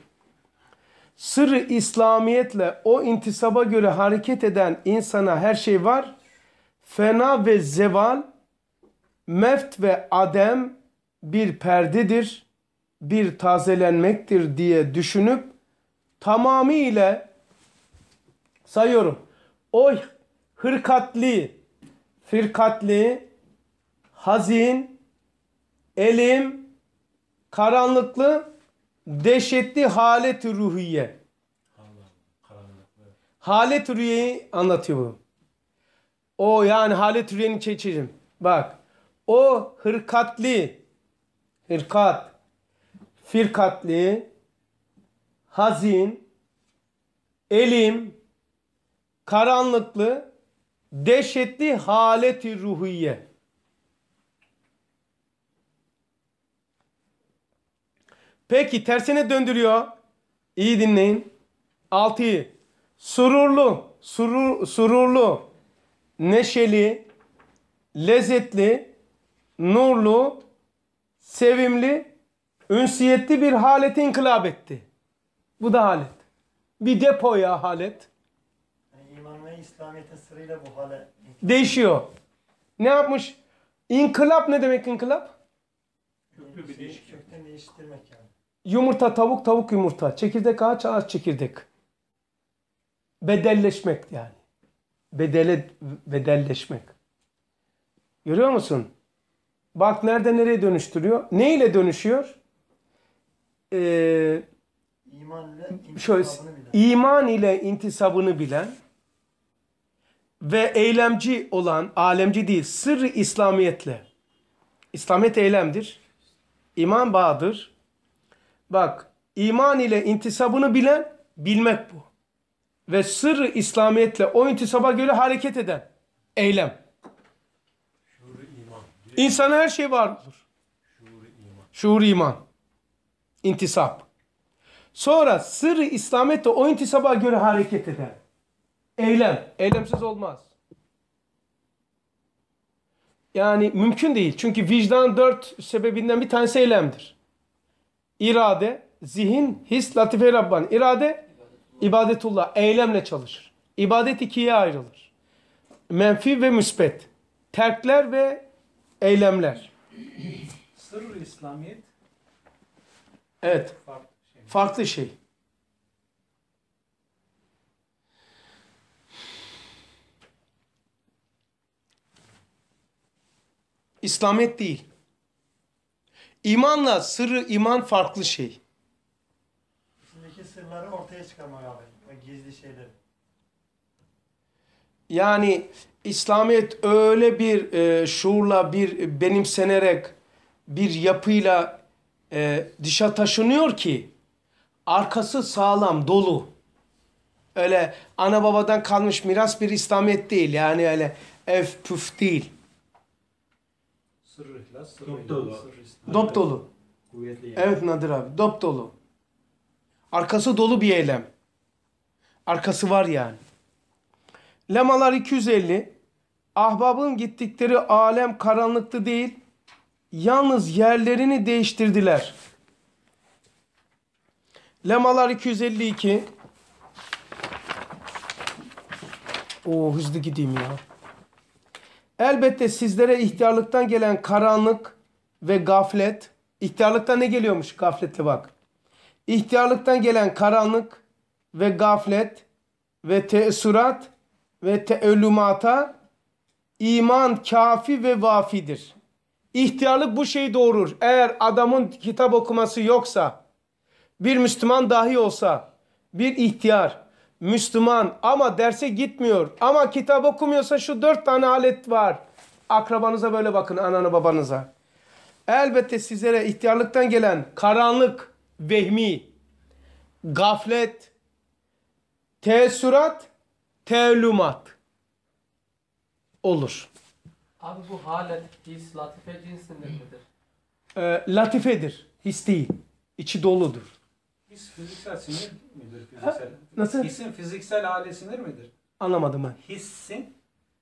Sırrı İslamiyetle o intisaba göre hareket eden insana her şey var. Fena ve zeval meft ve adem bir perdedir, bir tazelenmektir diye düşünüp tamamıyla sayıyorum. O hırkatli, firkatli, hazin, elim, karanlıklı, dehşetli halet ruhiye. Karanlık. Evet. Halet rüyeyi anlatıyor bu. O yani halet rüyenin çeçerim. Bak. O hırkatli, hırkat, firkatli, hazin, elim, karanlıklı, dehşetli haleti ruhiye. Peki tersine döndürüyor. İyi dinleyin. 6. Sururlu, surur, sururlu, neşeli, lezzetli, nurlu, sevimli, ünsiyetli bir halete inkılap etti. Bu da halet. Bir depoya halet. İslamiyet'in sırrıyla bu hale Değişiyor. Ne yapmış? İnkılap ne demek inkılap? Köklü kökten değiştirmek yani. Yumurta tavuk, tavuk yumurta. Çekirdek ağaç, ağaç çekirdek. Bedelleşmek yani. Bedele, bedelleşmek. Görüyor musun? Bak nerede nereye dönüştürüyor. Ne ile dönüşüyor? Ee, İman ile şöyle intisabını bilen. iman ile intisabını bilen ve eylemci olan, alemci değil, sırrı İslamiyetle. İslamiyet eylemdir. İman bağdır. Bak, iman ile intisabını bilen, bilmek bu. Ve sırrı İslamiyetle o intisaba göre hareket eden, eylem. İnsana her şey var olur. Şuur iman. İntisap. Sonra sırrı İslamiyet'te o intisaba göre hareket eder. Eylem. Eylemsiz olmaz. Yani mümkün değil. Çünkü vicdan dört sebebinden bir tanesi eylemdir. İrade, zihin, his, latife Rabban. İrade, ibadetullah. Eylemle çalışır. İbadet ikiye ayrılır. Menfi ve müsbet. Terkler ve eylemler. Sırrı İslamiyet Evet. farklı şey. Farklı şey. İslamiyet değil. İmanla sırrı iman farklı şey. İçindeki sırları ortaya çıkarmak abi. Gizli şeyleri. Yani İslamiyet öyle bir e, şuurla, bir benimsenerek, bir yapıyla e, dışa taşınıyor ki arkası sağlam, dolu. Öyle ana babadan kalmış miras bir İslamiyet değil. Yani öyle ev püf değil. Sırrı ihlas, sırrı Dop dolu. Dop dolu. Kuvvetli yani. Evet Nadir abi, dop dolu. Arkası dolu bir eylem. Arkası var yani. Lemalar 250. Ahbabın gittikleri alem karanlıktı değil. Yalnız yerlerini değiştirdiler. Lemalar 252. Oo hızlı gideyim ya. Elbette sizlere ihtiyarlıktan gelen karanlık ve gaflet. İhtiyarlıktan ne geliyormuş gaflete bak. İhtiyarlıktan gelen karanlık ve gaflet ve teessurat ve teellümata iman kafi ve vafidir. İhtiyarlık bu şeyi doğurur. Eğer adamın kitap okuması yoksa, bir Müslüman dahi olsa, bir ihtiyar, Müslüman ama derse gitmiyor ama kitap okumuyorsa şu dört tane alet var. Akrabanıza böyle bakın, ananı babanıza. Elbette sizlere ihtiyarlıktan gelen karanlık, vehmi, gaflet, teessürat, teellümat olur. Abi bu halet, his, latife cinsinden midir? Ee, latifedir, his değil. İçi doludur. His fiziksel sinir midir? Fiziksel. Nasıl? Hissin fiziksel hali sinir midir? Anlamadım ben. Hissin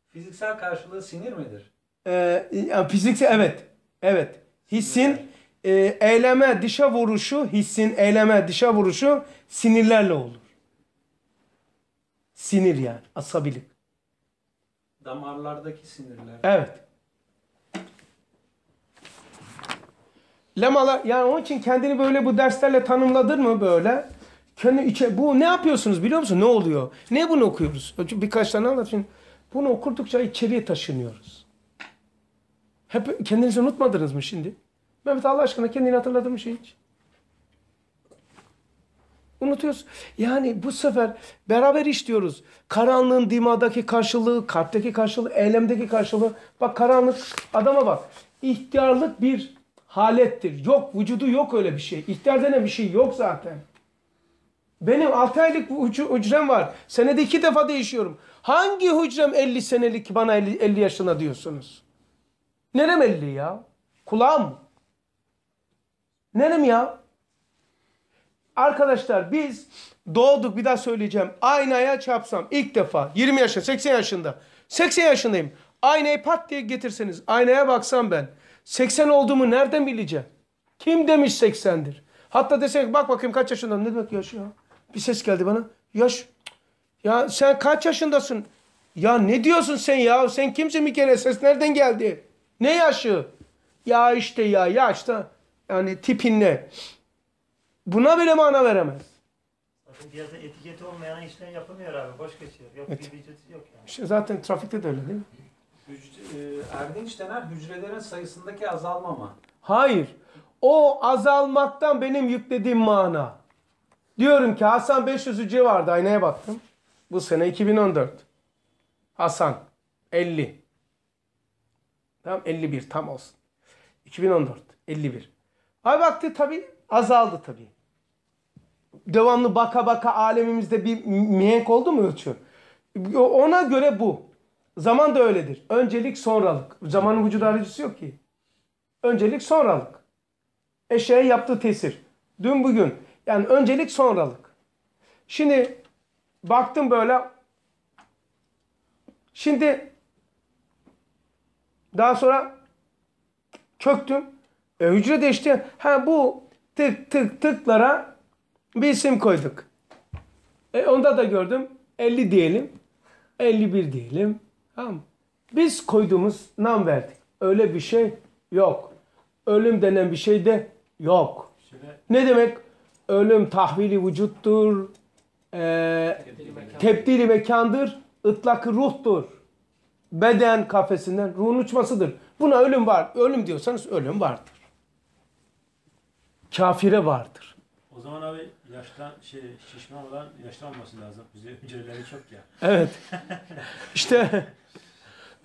fiziksel karşılığı sinir midir? Ee, yani fiziksel evet. Evet. Hissin e, eyleme dışa vuruşu, hissin eyleme dışa vuruşu sinirlerle olur. Sinir yani, asabilik. Damarlardaki sinirler. Evet. Lemalar yani onun için kendini böyle bu derslerle tanımladın mı böyle? Kendi içe, bu ne yapıyorsunuz biliyor musun? Ne oluyor? Ne bunu okuyoruz? Birkaç tane anlat şimdi. Bunu okurdukça içeriye taşınıyoruz. Hep kendinizi unutmadınız mı şimdi? Mehmet Allah aşkına kendini hatırladın mı hiç? Unutuyoruz. Yani bu sefer beraber işliyoruz. Karanlığın dimadaki karşılığı, kalpteki karşılığı, eylemdeki karşılığı. Bak karanlık adama bak. İhtiyarlık bir halettir. Yok vücudu yok öyle bir şey. İhtiyar denen bir şey yok zaten. Benim 6 aylık hüc- hücrem var. Senede iki defa değişiyorum. Hangi hücrem 50 senelik bana 50, 50 yaşına diyorsunuz? Nerem 50 ya? Kulağım. Nerem ya? Arkadaşlar biz doğduk bir daha söyleyeceğim. Aynaya çarpsam ilk defa 20 yaşında 80 yaşında 80 yaşındayım. Aynayı pat diye getirseniz aynaya baksam ben 80 olduğumu nereden bileceğim? Kim demiş 80'dir? Hatta desek bak bakayım kaç yaşında ne demek yaş ya? Bir ses geldi bana. Yaş. Ya sen kaç yaşındasın? Ya ne diyorsun sen ya? Sen kimsin bir kere? Ses nereden geldi? Ne yaşı? Ya işte ya yaşta. Yani tipin ne? Buna bile mana veremez. Zaten piyasada etiketi olmayan işlem yapılmıyor abi. Boş geçiyor. Yok Evet. bir vücut yok yani. İşte zaten trafikte de öyle değil mi? E, erdinç denen hücrelerin sayısındaki azalma mı? Hayır. O azalmaktan benim yüklediğim mana. Diyorum ki Hasan 500 hücre vardı. Aynaya baktım. Bu sene 2014. Hasan 50. Tamam 51 tam olsun. 2014 51. Ay baktı tabii azaldı tabii. Devamlı baka baka alemimizde bir mihenk oldu mu ölçü? Ona göre bu. Zaman da öyledir. Öncelik sonralık. Zamanın vücut aracısı yok ki. Öncelik sonralık. Eşeğe yaptığı tesir. Dün bugün. Yani öncelik sonralık. Şimdi baktım böyle. Şimdi daha sonra köktüm. E, hücre değişti. Ha bu tık tık tıklara bir isim koyduk. E, onda da gördüm. 50 diyelim. 51 diyelim. Tamam mı? Biz koyduğumuz nam verdik. Öyle bir şey yok. Ölüm denen bir şey de yok. Ne demek? Ölüm tahvili vücuttur. E, tebdili mekandır. ıtlakı ruhtur. Beden kafesinden ruhun uçmasıdır. Buna ölüm var. Ölüm diyorsanız ölüm vardır. Kafire vardır. O zaman abi yaştan şey şişman olan yaşlanmaması lazım. Bize hücreleri çok ya. Evet. İşte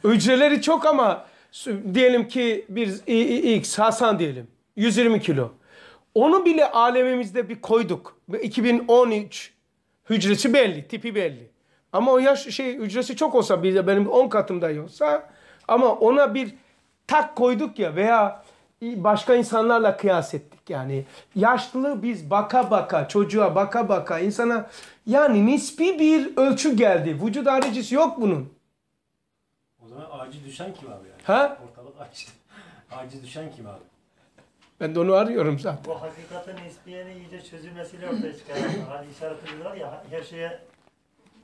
hücreleri çok ama diyelim ki bir X Hasan diyelim. 120 kilo. Onu bile alemimizde bir koyduk. Ve 2013 hücresi belli, tipi belli. Ama o yaş şey hücresi çok olsa bir de benim 10 katımda olsa ama ona bir tak koyduk ya veya başka insanlarla kıyas ettik yani. Yaşlılığı biz baka baka, çocuğa baka baka, insana yani nispi bir ölçü geldi. Vücut haricisi yok bunun. O zaman aciz düşen kim abi yani? Ha? Ortalık aciz. aciz düşen kim abi? Ben de onu arıyorum zaten. Bu hakikatin nispiyenin iyice çözülmesiyle ortaya çıkar. hani işaretimiz var ya her şeye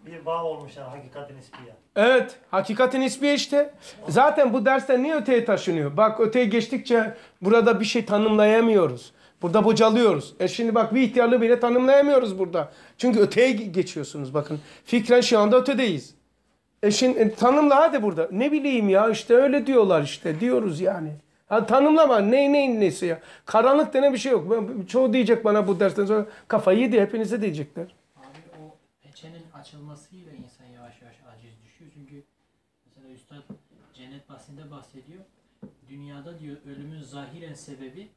bir bağ olmuş yani hakikatin nispiye. Evet, hakikatin ismi işte. Zaten bu dersler niye öteye taşınıyor? Bak öteye geçtikçe burada bir şey tanımlayamıyoruz. Burada bocalıyoruz. E şimdi bak bir ihtiyarlığı bile tanımlayamıyoruz burada. Çünkü öteye ge- geçiyorsunuz bakın. Fikren şu anda ötedeyiz. E şimdi e, tanımla hadi burada. Ne bileyim ya işte öyle diyorlar işte diyoruz yani. Ha, tanımlama ne ne nesi ya. Karanlık denen bir şey yok. Çoğu diyecek bana bu dersten sonra kafayı yedi hepinize diyecekler. Açılmasıyla insan yavaş yavaş aciz düşüyor. Çünkü mesela Üstad cennet bahsinde bahsediyor. Dünyada diyor ölümün zahiren sebebi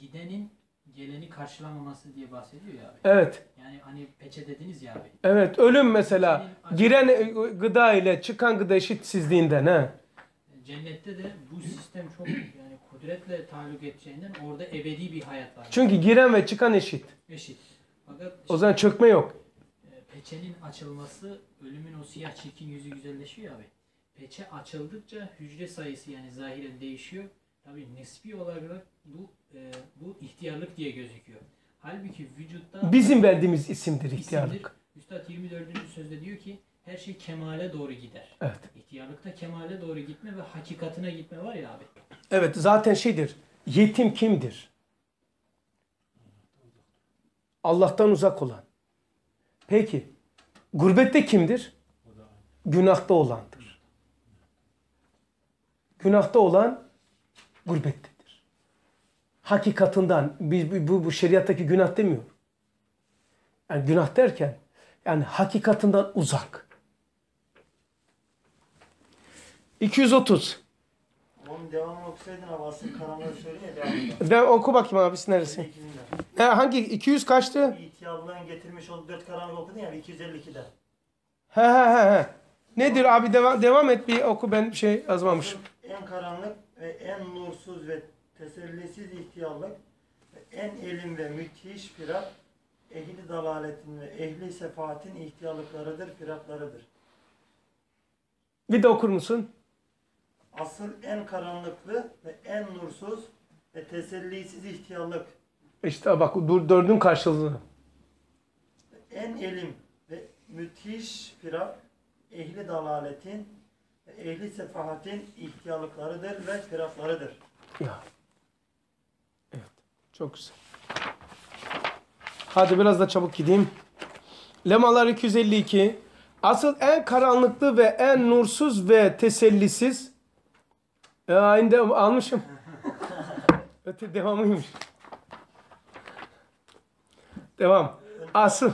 gidenin geleni karşılamaması diye bahsediyor ya abi. Evet. Yani hani peçe dediniz ya abi. Evet ölüm mesela giren e, gıda ile çıkan gıda eşitsizliğinden ha. Cennette de bu sistem çok yani kudretle taalluk edeceğinden orada ebedi bir hayat var. Çünkü giren ve çıkan eşit. Eşit. Fakat O zaman çökme yok. Peçenin açılması ölümün o siyah çirkin yüzü güzelleşiyor abi. Peçe açıldıkça hücre sayısı yani zahiren değişiyor. Tabi nispi olarak bu e, bu ihtiyarlık diye gözüküyor. Halbuki vücutta Bizim verdiğimiz isimdir isimdir. ihtiyarlık. Üstad 24. sözde diyor ki her şey kemale doğru gider. Evet. İhtiyarlıkta kemale doğru gitme ve hakikatine gitme var ya abi. Evet zaten şeydir. Yetim kimdir? Allah'tan uzak olan. Peki gurbette kimdir? Günahta olandır. Günahta olan gurbettedir. Hakikatından biz bu, bu şeriattaki günah demiyor. Yani günah derken yani hakikatından uzak. 230. Onun devamını okusaydın abi asıl karanlığı söylüyor ya devamında. De oku bakayım abisi neresi? 52'sinde. Ne, hangi 200 kaçtı? İhtiyarlığın getirmiş olduğu dört karanlık okudun ya 252'de. He he he he. Nedir abi devam devam et bir oku ben şey yazmamışım. En karanlık ve en nursuz ve tesellisiz ihtiyarlık ve en elim ve müthiş firak ehli dalaletin ve ehli sefahatin ihtiyarlıklarıdır, firaklarıdır. Bir de okur musun? Asıl en karanlıklı ve en nursuz ve tesellisiz ihtiyarlık İşte bak dur dördün karşılığı. en elim ve müthiş firak ehli dalaletin ehli sefahatin ihtiyarlıklarıdır ve firaklarıdır. Ya. Evet. Çok güzel. Hadi biraz da çabuk gideyim. Lemalar 252. Asıl en karanlıklı ve en nursuz ve tesellisiz. Ya aynı de almışım. Öte devamıymış. Devam. Asıl.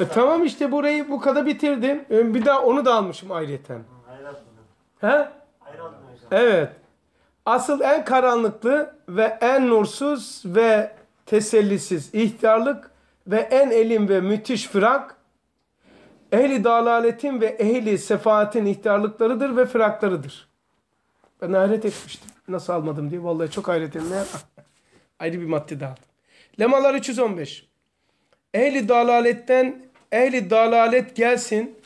E, tamam işte burayı bu kadar bitirdim. E, Bir daha onu da almışım ayrıyeten. He? Evet. Asıl en karanlıklı ve en nursuz ve tesellisiz ihtiyarlık ve en elim ve müthiş fırak ehli dalaletin ve ehli sefaatin ihtiyarlıklarıdır ve fıraklarıdır. Ben hayret etmiştim. Nasıl almadım diye. Vallahi çok hayret ettim. Ayrı bir madde daha. Lemalar 315. Ehli dalaletten ehli dalalet gelsin,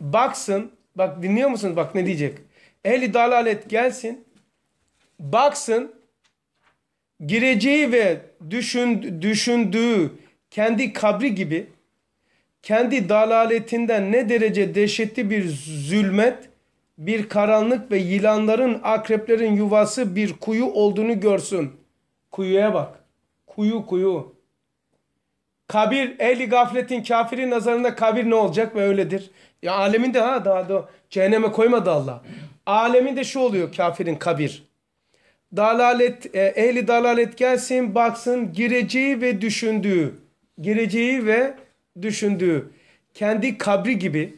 baksın. Bak dinliyor musunuz? Bak ne diyecek. Ehli dalalet gelsin, baksın, gireceği ve düşün, düşündüğü kendi kabri gibi kendi dalaletinden ne derece dehşetli bir zulmet, bir karanlık ve yılanların, akreplerin yuvası bir kuyu olduğunu görsün. Kuyuya bak. Kuyu kuyu. Kabir ehli gafletin kafirin nazarında kabir ne olacak ve öyledir. Ya aleminde ha daha da cehenneme koymadı Allah. Aleminde şu oluyor kafirin kabir. Dalalet e, ehli dalalet gelsin baksın gireceği ve düşündüğü gireceği ve düşündüğü kendi kabri gibi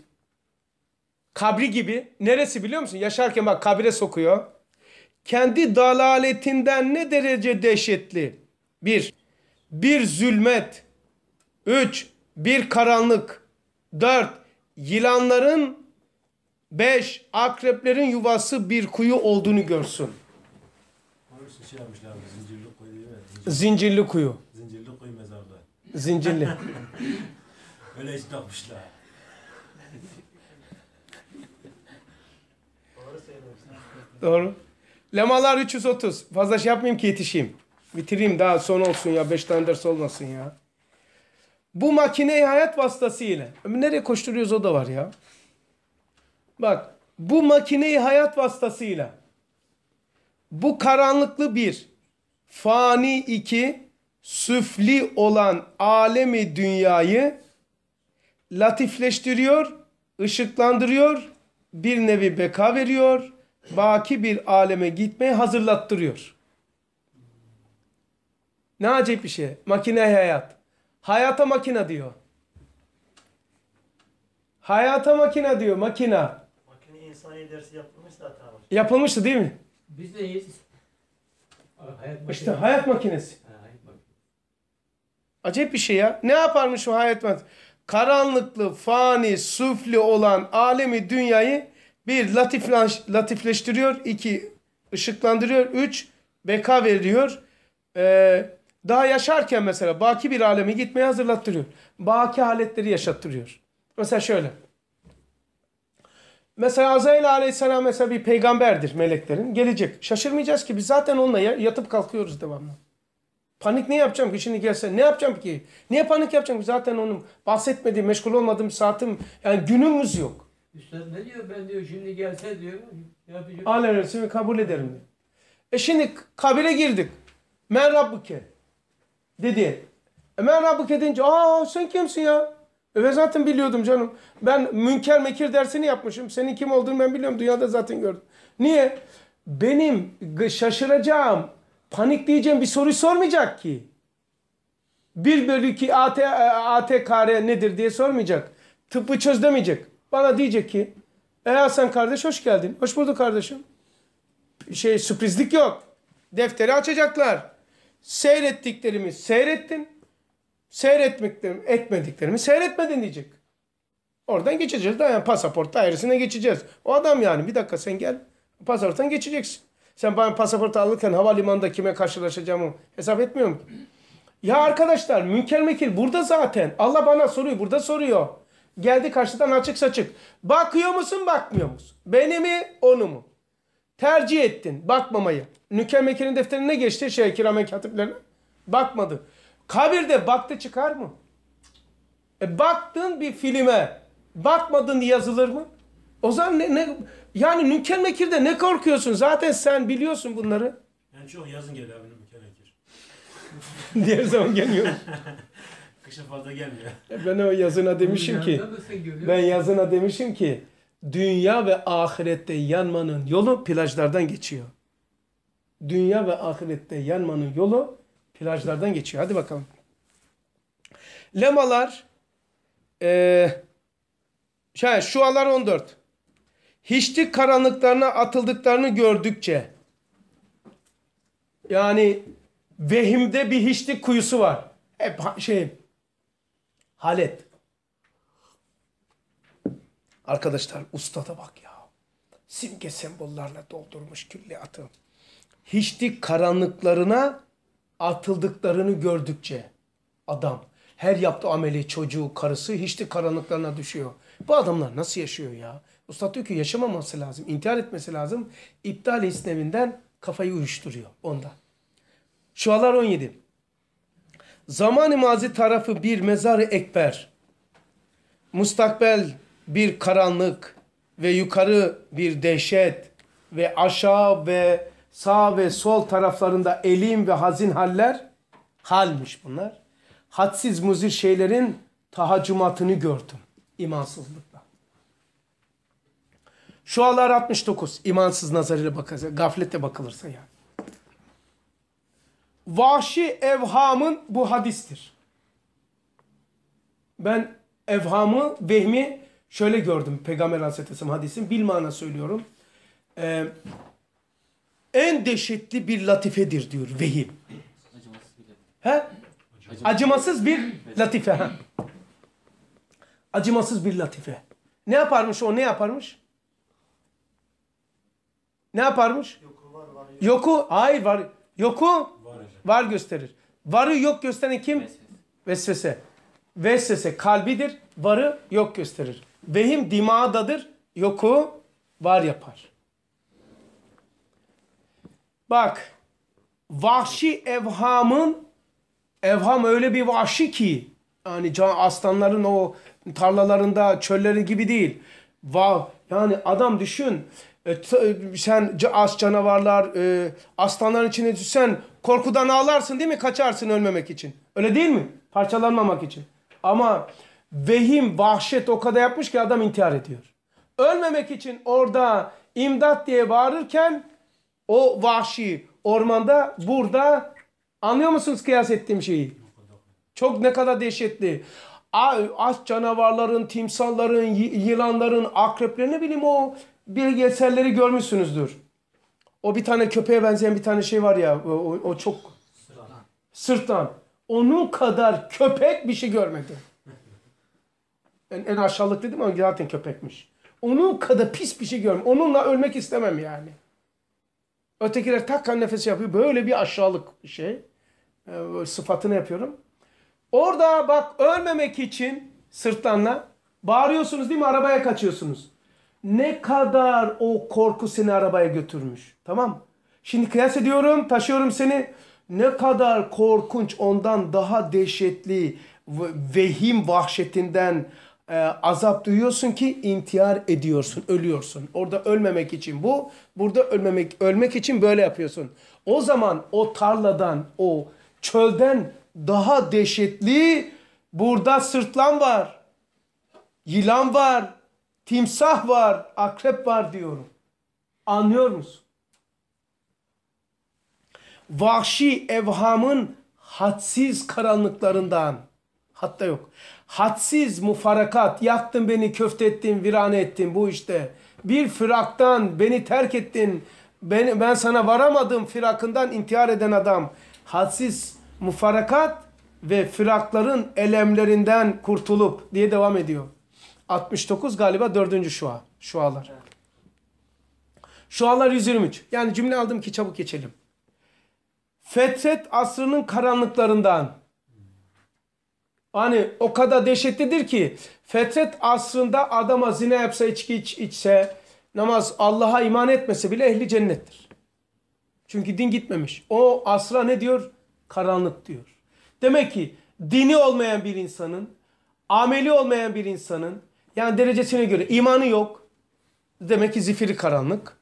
kabri gibi neresi biliyor musun? Yaşarken bak kabire sokuyor. Kendi dalaletinden ne derece dehşetli. Bir, bir zulmet. Üç, bir karanlık. Dört, yılanların beş, akreplerin yuvası bir kuyu olduğunu görsün. şey yapmışlar zincirli kuyu Zincirli kuyu. zincirli kuyu mezarlığı. Zincirli. Öyle hiç takmışlar. Doğru. Lemalar 330. Fazla şey yapmayayım ki yetişeyim. Bitireyim daha son olsun ya. 5 tane ders olmasın ya. Bu makineyi hayat vasıtasıyla. Nereye koşturuyoruz o da var ya. Bak. Bu makineyi hayat vasıtasıyla. Bu karanlıklı bir. Fani iki. Süfli olan alemi dünyayı latifleştiriyor, ışıklandırıyor, bir nevi beka veriyor, baki bir aleme gitmeye hazırlattırıyor. Ne acayip bir şey. Makine hayat. Hayata makina diyor. Hayata makina diyor. Makina. Makine insani dersi yapılmış zaten. Yapılmıştı değil mi? Biz de iyiyiz. Hayat İşte hayat makinesi. Ha, hayat makinesi. Acayip bir şey ya. Ne yaparmış o hayat makinesi? Karanlıklı, fani, süfli olan alemi dünyayı bir latifleş, latifleştiriyor. iki ışıklandırıyor. Üç beka veriyor. Ee, daha yaşarken mesela baki bir aleme gitmeye hazırlattırıyor. Baki haletleri yaşattırıyor. Mesela şöyle. Mesela Azrail aleyhisselam mesela bir peygamberdir meleklerin. Gelecek. Şaşırmayacağız ki biz zaten onunla ya- yatıp kalkıyoruz devamlı. Panik ne yapacağım ki şimdi gelse? Ne yapacağım ki? Niye panik yapacağım ki? Zaten onun bahsetmediğim, meşgul olmadığım saatim, yani günümüz yok. Üstad ne diyor? Ben diyor şimdi gelse diyor. Yapacağım. Resulü kabul ederim diyor. E şimdi kabire girdik. Men Rabbuke dedi. E men Rabbuke deyince aa sen kimsin ya? E ben zaten biliyordum canım. Ben münker mekir dersini yapmışım. Senin kim olduğunu ben biliyorum. Dünyada zaten gördüm. Niye? Benim şaşıracağım, panikleyeceğim bir soruyu sormayacak ki. 1 bölü 2 AT, AT nedir diye sormayacak. Tıbbı çöz demeyecek. Bana diyecek ki e Hasan kardeş hoş geldin. Hoş bulduk kardeşim. Şey sürprizlik yok. Defteri açacaklar. Seyrettiklerimi seyrettin. Seyretmeklerimi etmediklerimi seyretmedin diyecek. Oradan geçeceğiz. Daha yani pasaport dairesine geçeceğiz. O adam yani bir dakika sen gel. Pasaporttan geçeceksin. Sen bana pasaport alırken havalimanında kime karşılaşacağımı hesap etmiyor musun? Ya arkadaşlar münker mekir burada zaten. Allah bana soruyor burada soruyor. Geldi karşıdan açık saçık. Bakıyor musun bakmıyor musun? Beni mi onu mu? Tercih ettin bakmamayı. Münker mekirin defterine ne geçti? Şey kiramen katiplerine. Bakmadı. Kabirde baktı çıkar mı? E baktın bir filme. Bakmadın yazılır mı? O zaman ne, ne yani münker mekirde ne korkuyorsun? Zaten sen biliyorsun bunları. Yani çok yazın geliyor abi mükelekir. Diğer zaman gelmiyor. Kışın fazla gelmiyor. Ben o yazına demişim ki ben yazına demişim ki dünya ve ahirette yanmanın yolu plajlardan geçiyor. Dünya ve ahirette yanmanın yolu plajlardan geçiyor. Hadi bakalım. Lemalar eee şey, şualar 14. Hiçlik karanlıklarına atıldıklarını gördükçe yani vehimde bir hiçlik kuyusu var. Hep şey Halet. Arkadaşlar ustada bak ya. Simge sembollarla doldurmuş külliyatı. Hiçlik karanlıklarına atıldıklarını gördükçe adam her yaptığı ameli çocuğu karısı hiçlik karanlıklarına düşüyor. Bu adamlar nasıl yaşıyor ya? Ustad diyor ki yaşamaması lazım. intihar etmesi lazım. İptal isneminden kafayı uyuşturuyor ondan. Şualar 17. Zaman-ı mazi tarafı bir mezar-ı ekber. Mustakbel bir karanlık ve yukarı bir dehşet ve aşağı ve sağ ve sol taraflarında elim ve hazin haller halmiş bunlar. Hadsiz muzir şeylerin tahaccumatını gördüm imansızlıkla. Şualar 69 imansız nazarıyla bakılırsa, gaflete bakılırsa yani. Vahşi evhamın bu hadistir. Ben evhamı, vehmi şöyle gördüm. Peygamber Aleyhisselam hadisin bilmana söylüyorum. Ee, en dehşetli bir latifedir diyor vehim. He? Acımasız bir latife. Ha. Acımasız bir latife. Ne yaparmış o ne yaparmış? Ne yaparmış? Yoku var var. Yoku hayır var. Yoku Var var gösterir. Varı yok gösteren kim? Vesvese. Vesvese kalbidir. Varı yok gösterir. Vehim dimağdadır. Yoku var yapar. Bak. Vahşi evhamın evham öyle bir vahşi ki yani can aslanların o tarlalarında çölleri gibi değil. Va yani adam düşün e, e, sen as canavarlar e, aslanların içine düşsen korkudan ağlarsın değil mi? Kaçarsın ölmemek için. Öyle değil mi? Parçalanmamak için. Ama vehim, vahşet o kadar yapmış ki adam intihar ediyor. Ölmemek için orada imdat diye bağırırken o vahşi ormanda burada anlıyor musunuz kıyas ettiğim şeyi? Çok ne kadar dehşetli. Aç canavarların, timsalların, yılanların, akreplerin ne bileyim o belgeselleri görmüşsünüzdür. O bir tane köpeğe benzeyen bir tane şey var ya o, o- çok sırtlan. Onun kadar köpek bir şey görmedim. En, en aşağılık dedim ama zaten köpekmiş. Onun kadar pis bir şey görmedim. Onunla ölmek istemem yani. Ötekiler takkan nefes yapıyor. Böyle bir aşağılık şey. Ee, sıfatını yapıyorum. Orada bak ölmemek için sırtlanla bağırıyorsunuz değil mi? Arabaya kaçıyorsunuz. Ne kadar o korku seni arabaya götürmüş. Tamam. Şimdi kıyas ediyorum, taşıyorum seni. Ne kadar korkunç ondan daha dehşetli ve- vehim vahşetinden e, azap duyuyorsun ki intihar ediyorsun, ölüyorsun. Orada ölmemek için bu, burada ölmemek ölmek için böyle yapıyorsun. O zaman o tarladan, o çölden daha dehşetli burada sırtlan var. Yılan var, timsah var, akrep var diyorum. Anlıyor musun? Vahşi evhamın hadsiz karanlıklarından, hatta yok, hadsiz mufarakat, yaktın beni, köfte ettin, virane ettin bu işte. Bir firaktan beni terk ettin, ben, ben sana varamadım firakından intihar eden adam. Hadsiz mufarakat ve firakların elemlerinden kurtulup diye devam ediyor. 69 galiba dördüncü şua. Şualar. Şualar 123. Yani cümle aldım ki çabuk geçelim. Fetret asrının karanlıklarından. Hani o kadar dehşetlidir ki fetret asrında adama zina yapsa içki iç, içse namaz Allah'a iman etmese bile ehli cennettir. Çünkü din gitmemiş. O asra ne diyor? Karanlık diyor. Demek ki dini olmayan bir insanın, ameli olmayan bir insanın, yani derecesine göre imanı yok. Demek ki zifiri karanlık.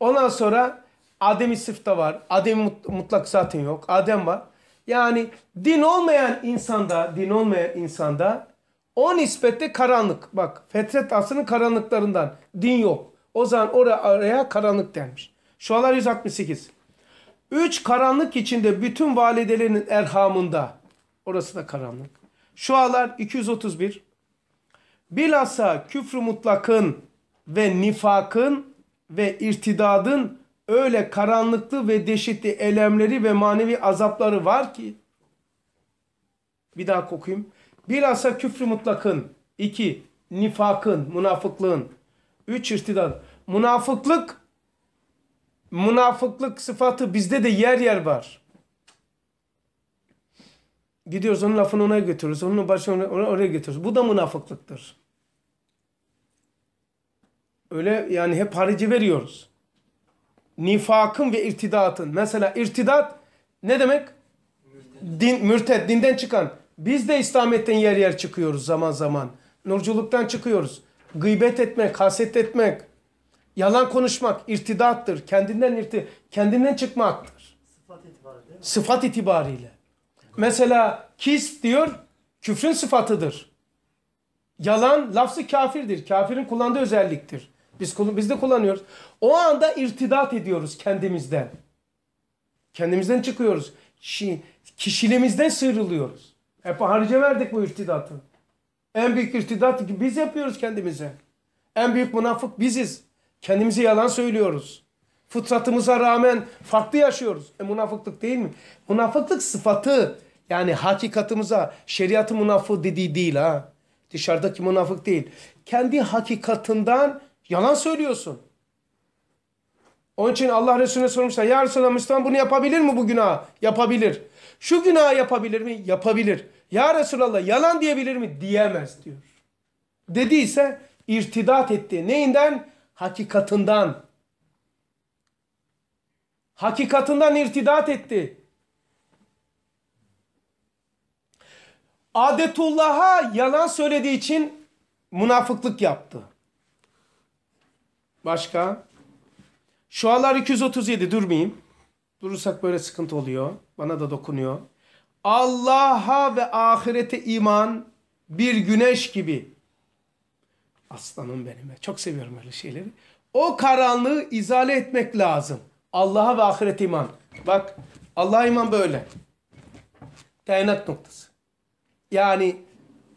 Ondan sonra Adem-i sıfta var. Adem mut- mutlak zaten yok. Adem var. Yani din olmayan insanda, din olmayan insanda o nispette karanlık. Bak fetret asrının karanlıklarından din yok. O zaman oraya, oraya karanlık denmiş. Şualar 168. Üç karanlık içinde bütün validelerin erhamında. Orası da karanlık. Şualar 231. Bilhassa küfrü mutlakın ve nifakın ve irtidadın öyle karanlıklı ve dehşetli elemleri ve manevi azapları var ki bir daha okuyayım. Bilhassa küfrü mutlakın. iki Nifakın, münafıklığın. Üç irtidad. Münafıklık münafıklık sıfatı bizde de yer yer var. Gidiyoruz onun lafını ona götürürüz. Onun başını ona- oraya götürürüz. Bu da münafıklıktır. Öyle yani hep harici veriyoruz. Nifakın ve irtidatın. Mesela irtidat ne demek? Din, mürted, dinden çıkan. Biz de İslamiyet'ten yer yer çıkıyoruz zaman zaman. Nurculuktan çıkıyoruz. Gıybet etmek, haset etmek, yalan konuşmak irtidattır. Kendinden irti, kendinden çıkmaktır. Sıfat itibariyle değil mi? Sıfat itibariyle. Mesela kis diyor, küfrün sıfatıdır. Yalan lafzı kafirdir. Kafirin kullandığı özelliktir. Biz, biz de kullanıyoruz. O anda irtidat ediyoruz kendimizden. Kendimizden çıkıyoruz. Şi- kişiliğimizden sıyrılıyoruz. Hep harice verdik bu irtidatı. En büyük irtidat ki biz yapıyoruz kendimize. En büyük münafık biziz. Kendimize yalan söylüyoruz. Fıtratımıza rağmen farklı yaşıyoruz. E münafıklık değil mi? Münafıklık sıfatı. Yani hakikatımıza şeriatı münafık dediği değil ha. Dışarıdaki münafık değil. Kendi hakikatinden yalan söylüyorsun. Onun için Allah Resulüne sormuşlar. Ya Resulallah Müslüman bunu yapabilir mi bu günah? Yapabilir. Şu günah yapabilir mi? Yapabilir. Ya Resulallah yalan diyebilir mi? Diyemez diyor. Dediyse irtidat etti. Neyinden? Hakikatından. Hakikatından irtidat etti. Adetullah'a yalan söylediği için münafıklık yaptı. Başka? Şualar 237 durmayayım. Durursak böyle sıkıntı oluyor. Bana da dokunuyor. Allah'a ve ahirete iman bir güneş gibi. Aslanım benim. Çok seviyorum öyle şeyleri. O karanlığı izale etmek lazım. Allah'a ve ahirete iman. Bak Allah'a iman böyle. Kaynak noktası. Yani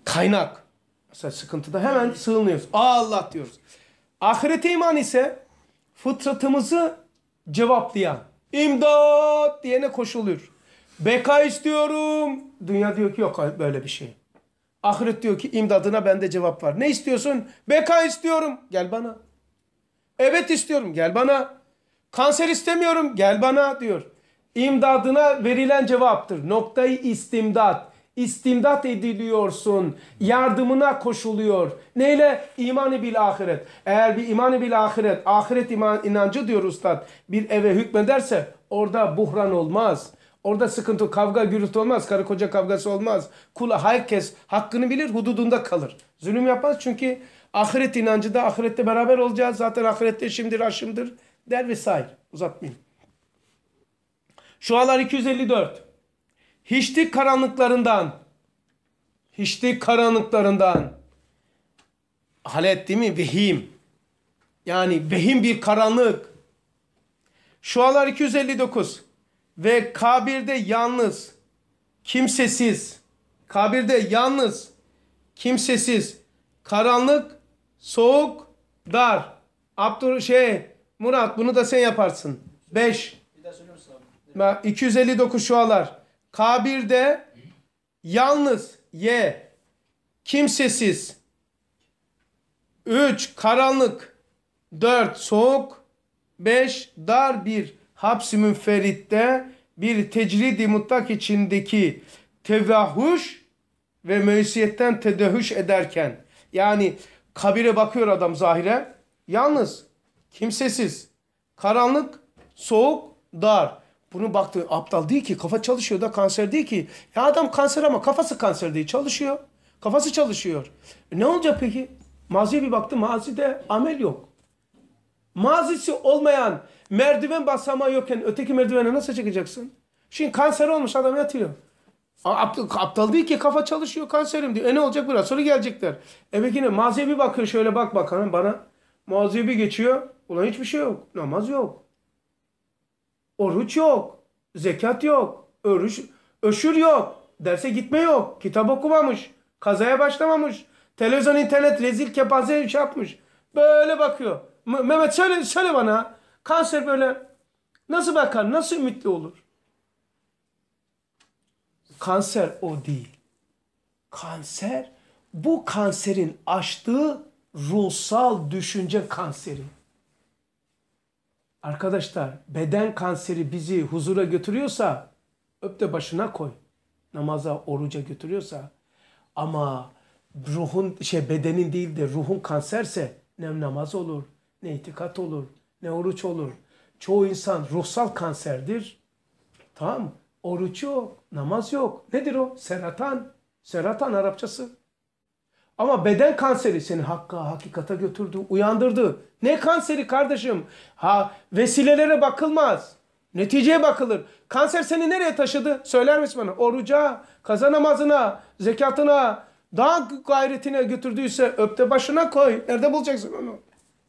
kaynak. Mesela sıkıntıda hemen sığınıyoruz. Allah diyoruz. Ahirete iman ise fıtratımızı cevaplayan. İmdat diyene koşuluyor. Beka istiyorum. Dünya diyor ki yok böyle bir şey. Ahiret diyor ki imdadına bende cevap var. Ne istiyorsun? Beka istiyorum. Gel bana. Evet istiyorum. Gel bana. Kanser istemiyorum. Gel bana diyor. İmdadına verilen cevaptır. Noktayı istimdat. İstimdat ediliyorsun. Yardımına koşuluyor. Neyle? İmanı bil ahiret. Eğer bir imanı bil ahiret, ahiret iman inancı diyor ustad, bir eve hükmederse orada buhran olmaz. Orada sıkıntı, kavga, gürültü olmaz. Karı koca kavgası olmaz. Kula herkes hakkını bilir, hududunda kalır. Zulüm yapmaz çünkü ahiret inancı da ahirette beraber olacağız. Zaten ahirette şimdir, aşımdır der vesaire. Uzatmayayım. Şualar 254. Hiçlik karanlıklarından, hiçlik karanlıklarından, halet değil mi? Vehim. Yani vehim bir karanlık. Şualar 259. Ve kabirde yalnız, kimsesiz, kabirde yalnız, kimsesiz, karanlık, soğuk, dar. Abdur şey, Murat bunu da sen yaparsın. 5. Bir daha söyler misin abi? 259 şualar. Kabirde yalnız ye kimsesiz. 3 karanlık. 4 soğuk. 5 dar bir hapsi münferitte bir tecridi mutlak içindeki tevahhuş ve mevsiyetten tedehüş ederken yani kabire bakıyor adam zahire yalnız kimsesiz. Karanlık soğuk dar bunu baktı aptal değil ki kafa çalışıyor da kanser değil ki. Ya adam kanser ama kafası kanser değil çalışıyor. Kafası çalışıyor. E ne olacak peki? Maziye bir baktı mazide amel yok. Mazisi olmayan merdiven basamağı yokken öteki merdivene nasıl çıkacaksın? Şimdi kanser olmuş adam yatıyor. Aptal, aptal değil ki kafa çalışıyor kanserim diyor. E ne olacak biraz sonra gelecekler. E peki ne maziye bir bakıyor şöyle bak bakalım bana. Maziye bir geçiyor. Ulan hiçbir şey yok. Namaz yok. Oruç yok. Zekat yok. Örüş, öşür yok. Derse gitme yok. Kitap okumamış. Kazaya başlamamış. Televizyon, internet rezil kepaze iş yapmış. Böyle bakıyor. Mehmet söyle, söyle bana. Kanser böyle nasıl bakar? Nasıl ümitli olur? Kanser o değil. Kanser bu kanserin açtığı ruhsal düşünce kanseri. Arkadaşlar beden kanseri bizi huzura götürüyorsa öp de başına koy. Namaza, oruca götürüyorsa ama ruhun şey bedenin değil de ruhun kanserse ne namaz olur, ne itikat olur, ne oruç olur. Çoğu insan ruhsal kanserdir. Tamam? Oruç yok, namaz yok. Nedir o? Seratan. Seratan Arapçası. Ama beden kanseri seni hakka, hakikata götürdü, uyandırdı. Ne kanseri kardeşim? Ha vesilelere bakılmaz. Neticeye bakılır. Kanser seni nereye taşıdı? Söyler misin bana? Oruca, kaza namazına, zekatına, daha gayretine götürdüyse öpte başına koy. Nerede bulacaksın onu?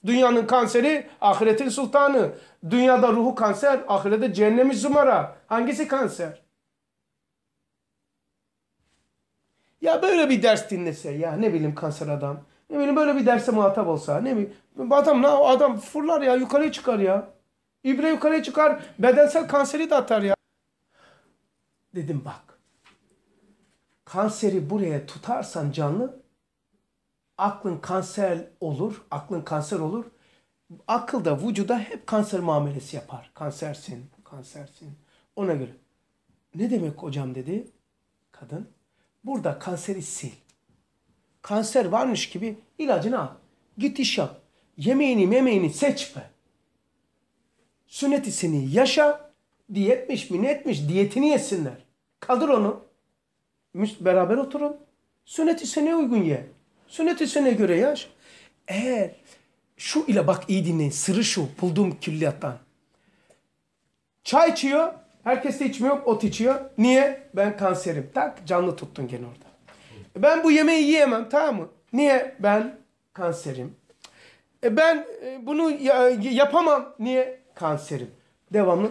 Dünyanın kanseri, ahiretin sultanı. Dünyada ruhu kanser, ahirette cehennemi zumara. Hangisi kanser? Ya böyle bir ders dinlese ya ne bileyim kanser adam. Ne bileyim böyle bir derse muhatap olsa ne bileyim. Adam ne adam fırlar ya yukarıya çıkar ya. İbre yukarıya çıkar bedensel kanseri de atar ya. Dedim bak. Kanseri buraya tutarsan canlı aklın kanser olur. Aklın kanser olur. akılda, vücuda hep kanser muamelesi yapar. Kansersin, kansersin. Ona göre. Ne demek hocam dedi kadın. Burada kanseri sil. Kanser varmış gibi ilacını al. Git iş yap. Yemeğini memeğini seç be. Sünneti seni yaşa. Diyetmiş mi ne etmiş diyetini yesinler. Kaldır onu. Beraber oturun. Sünneti sene uygun ye. Sünneti sene göre yaş. Eğer şu ile bak iyi dinleyin. Sırrı şu bulduğum külliyattan. Çay içiyor. Herkes de içmiyor. Ot içiyor. Niye? Ben kanserim. Tak canlı tuttun gene orada. Ben bu yemeği yiyemem tamam mı? Niye? Ben kanserim. E ben e, bunu ya- yapamam. Niye? Kanserim. Devamlı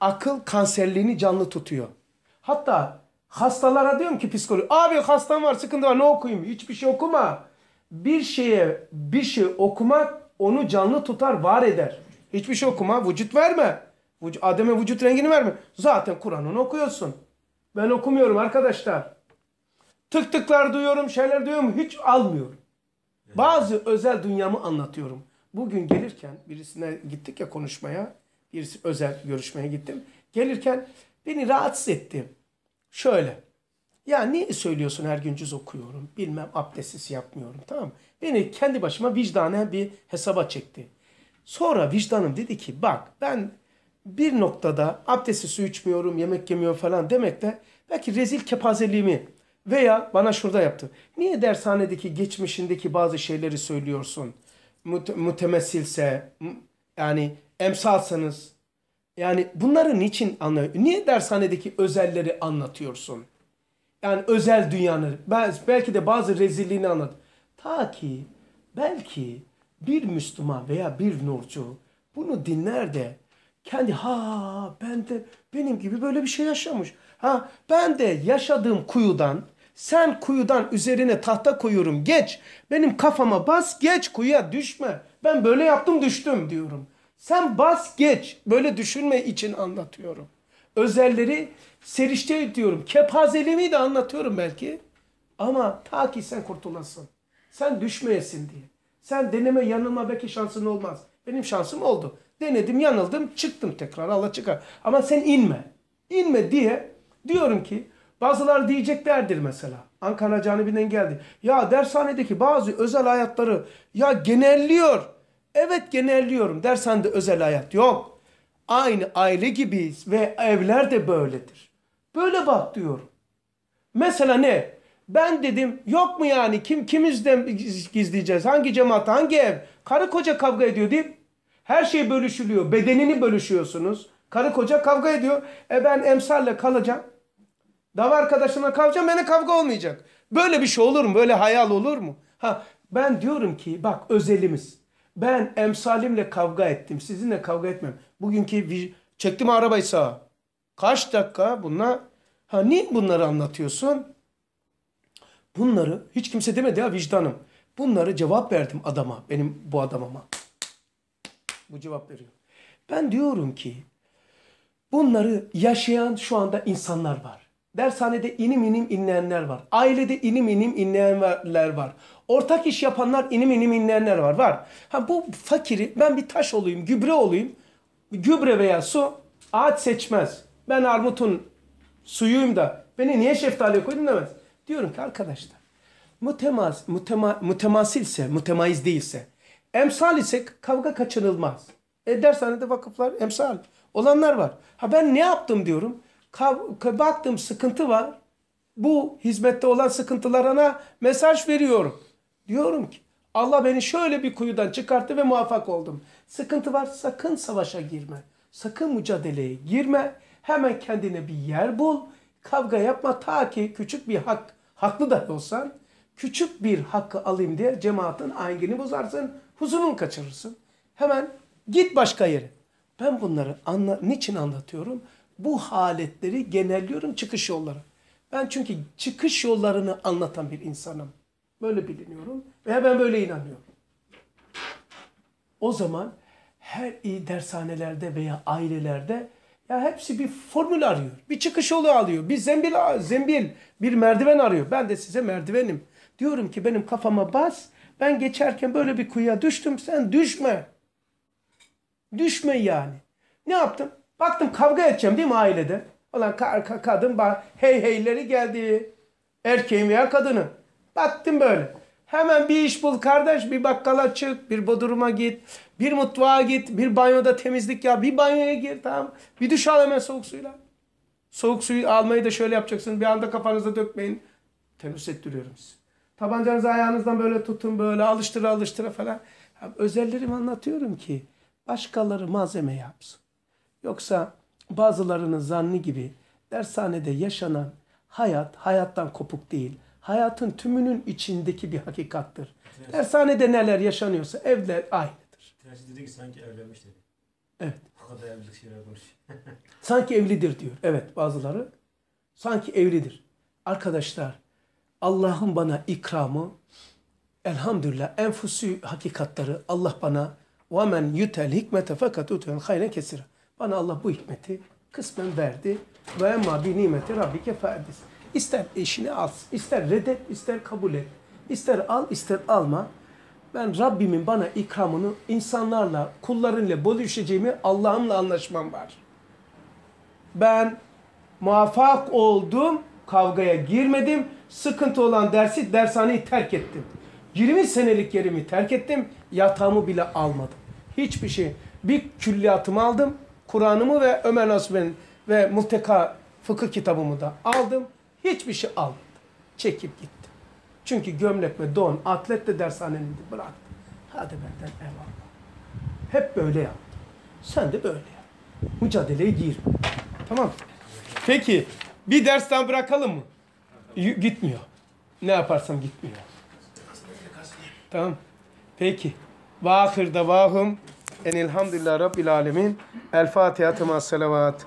akıl kanserliğini canlı tutuyor. Hatta hastalara diyorum ki psikoloji. Abi hastam var sıkıntı var ne okuyayım? Hiçbir şey okuma. Bir şeye bir şey okumak onu canlı tutar var eder. Hiçbir şey okuma vücut verme. Adem'e vücut rengini verme. Zaten Kur'an'ını okuyorsun. Ben okumuyorum arkadaşlar. Tık tıklar duyuyorum şeyler duyuyorum hiç almıyorum. Bazı özel dünyamı anlatıyorum. Bugün gelirken birisine gittik ya konuşmaya. Birisi özel görüşmeye gittim. Gelirken beni rahatsız etti. Şöyle. Ya niye söylüyorsun her gün cüz okuyorum. Bilmem abdestsiz yapmıyorum tamam? Beni kendi başıma vicdanen bir hesaba çekti. Sonra vicdanım dedi ki bak ben bir noktada abdestsiz su içmiyorum, yemek yemiyorum falan demekle belki rezil kepazeliğimi veya bana şurada yaptı. Niye dershanedeki geçmişindeki bazı şeyleri söylüyorsun? Mut- mutemessilse, m- yani emsalsanız, yani bunları niçin anlıyor? Niye dershanedeki özelleri anlatıyorsun? Yani özel dünyanı, belki de bazı rezilliğini anlat. Ta ki belki bir Müslüman veya bir nurcu bunu dinler de kendi ha ben de benim gibi böyle bir şey yaşamış. Ha ben de yaşadığım kuyudan sen kuyudan üzerine tahta koyuyorum geç. Benim kafama bas geç kuyuya düşme. Ben böyle yaptım düştüm diyorum. Sen bas geç. Böyle düşünme için anlatıyorum. Özelleri serişte diyorum. Kepazeliğimi de anlatıyorum belki. Ama ta ki sen kurtulasın. Sen düşmeyesin diye. Sen deneme yanılma belki şansın olmaz. Benim şansım oldu. Denedim yanıldım çıktım tekrar Allah çıkar. Ama sen inme. İnme diye diyorum ki bazılar diyeceklerdir mesela. Ankara Canibi'nden geldi. Ya dershanedeki bazı özel hayatları ya genelliyor. Evet genelliyorum. Dershanede özel hayat yok. Aynı aile gibiyiz ve evler de böyledir. Böyle bak diyorum. Mesela ne? Ben dedim yok mu yani kim kimizden gizleyeceğiz? Hangi cemaat, hangi ev? Karı koca kavga ediyor deyip her şey bölüşülüyor. Bedenini bölüşüyorsunuz. Karı koca kavga ediyor. E ben emsalle kalacağım. Dava arkadaşımla kalacağım. Bana kavga olmayacak. Böyle bir şey olur mu? Böyle hayal olur mu? Ha ben diyorum ki bak özelimiz. Ben emsalimle kavga ettim. Sizinle kavga etmem. Bugünkü çektim arabayı sağa. Kaç dakika bunlar? Ha niye bunları anlatıyorsun? Bunları hiç kimse demedi ya vicdanım. Bunları cevap verdim adama. Benim bu adamama. Bu cevap veriyor. Ben diyorum ki bunları yaşayan şu anda insanlar var. Dershanede inim inim inleyenler var. Ailede inim inim inleyenler var. Ortak iş yapanlar inim inim inleyenler var. Var. Ha bu fakiri ben bir taş olayım, gübre olayım. Gübre veya su ağaç seçmez. Ben armutun suyuyum da beni niye şeftaliye koydun demez. Diyorum ki arkadaşlar mutemaz, mutema, mutemasilse, mutemayiz değilse, emsal ise kavga kaçınılmaz. E dershanede vakıflar emsal olanlar var. Ha ben ne yaptım diyorum. Kav, ka- baktım sıkıntı var. Bu hizmette olan sıkıntılarına mesaj veriyorum. Diyorum ki Allah beni şöyle bir kuyudan çıkarttı ve muvaffak oldum. Sıkıntı var sakın savaşa girme. Sakın mücadeleye girme. Hemen kendine bir yer bul. Kavga yapma ta ki küçük bir hak, haklı dahi olsan küçük bir hakkı alayım diye cemaatin ahengini bozarsın. Huzurunu kaçırırsın. Hemen git başka yere. Ben bunları anla, niçin anlatıyorum? Bu haletleri genelliyorum çıkış yolları. Ben çünkü çıkış yollarını anlatan bir insanım. Böyle biliniyorum ve ben böyle inanıyorum. O zaman her iyi dershanelerde veya ailelerde ya hepsi bir formül arıyor. Bir çıkış yolu alıyor. Bir zembil, zembil, bir merdiven arıyor. Ben de size merdivenim. Diyorum ki benim kafama bas. Ben geçerken böyle bir kuyuya düştüm. Sen düşme. Düşme yani. Ne yaptım? Baktım kavga edeceğim değil mi ailede? Ulan ka- ka- kadın bak hey heyleri geldi. Erkeğin veya kadının. Baktım böyle. Hemen bir iş bul kardeş. Bir bakkala çık. Bir bodruma git. Bir mutfağa git. Bir banyoda temizlik yap. Bir banyoya gir tamam. Bir duş al hemen soğuk suyla. Soğuk suyu almayı da şöyle yapacaksınız. Bir anda kafanıza dökmeyin. Tenus ettiriyorum sizi. Tabancanızı ayağınızdan böyle tutun böyle alıştıra alıştıra falan. Ya özellerimi anlatıyorum ki başkaları malzeme yapsın. Yoksa bazılarının zannı gibi dershanede yaşanan hayat hayattan kopuk değil. Hayatın tümünün içindeki bir hakikattır. Dershanede neler yaşanıyorsa evde aynıdır. Tersi dedi ki sanki evlenmiş dedi. Evet. O kadar evlilik şeyler konuşuyor. Sanki evlidir diyor. Evet bazıları sanki evlidir. Arkadaşlar Allah'ın bana ikramı elhamdülillah enfusi hakikatları Allah bana men yutel hikmete fakat utel hayren kesira. Bana Allah bu hikmeti kısmen verdi. Ve emma bi nimeti rabbike fe'dis. İster eşini al, ister reddet, ister kabul et. İster al, ister alma. Ben Rabbimin bana ikramını insanlarla, kullarıyla bölüşeceğimi Allah'ımla anlaşmam var. Ben muvaffak oldum, kavgaya girmedim. Sıkıntı olan dersi dershaneyi terk ettim. 20 senelik yerimi terk ettim. Yatağımı bile almadım. Hiçbir şey. Bir külliyatımı aldım. Kur'an'ımı ve Ömer Nasuh'un ve Muhteka fıkıh kitabımı da aldım. Hiçbir şey almadım. Çekip gittim. Çünkü gömlek ve don, atlet de dershanenin bıraktım. Hadi benden eyvallah. Hep böyle yaptım. Sen de böyle yap. Mücadeleye gir. Tamam. Peki bir dersten bırakalım mı? Y- gitmiyor. Ne yaparsam gitmiyor. Tamam. Peki. Ve ahir davahum enilhamdülillah rabbil alemin. El Fatiha tema selavat.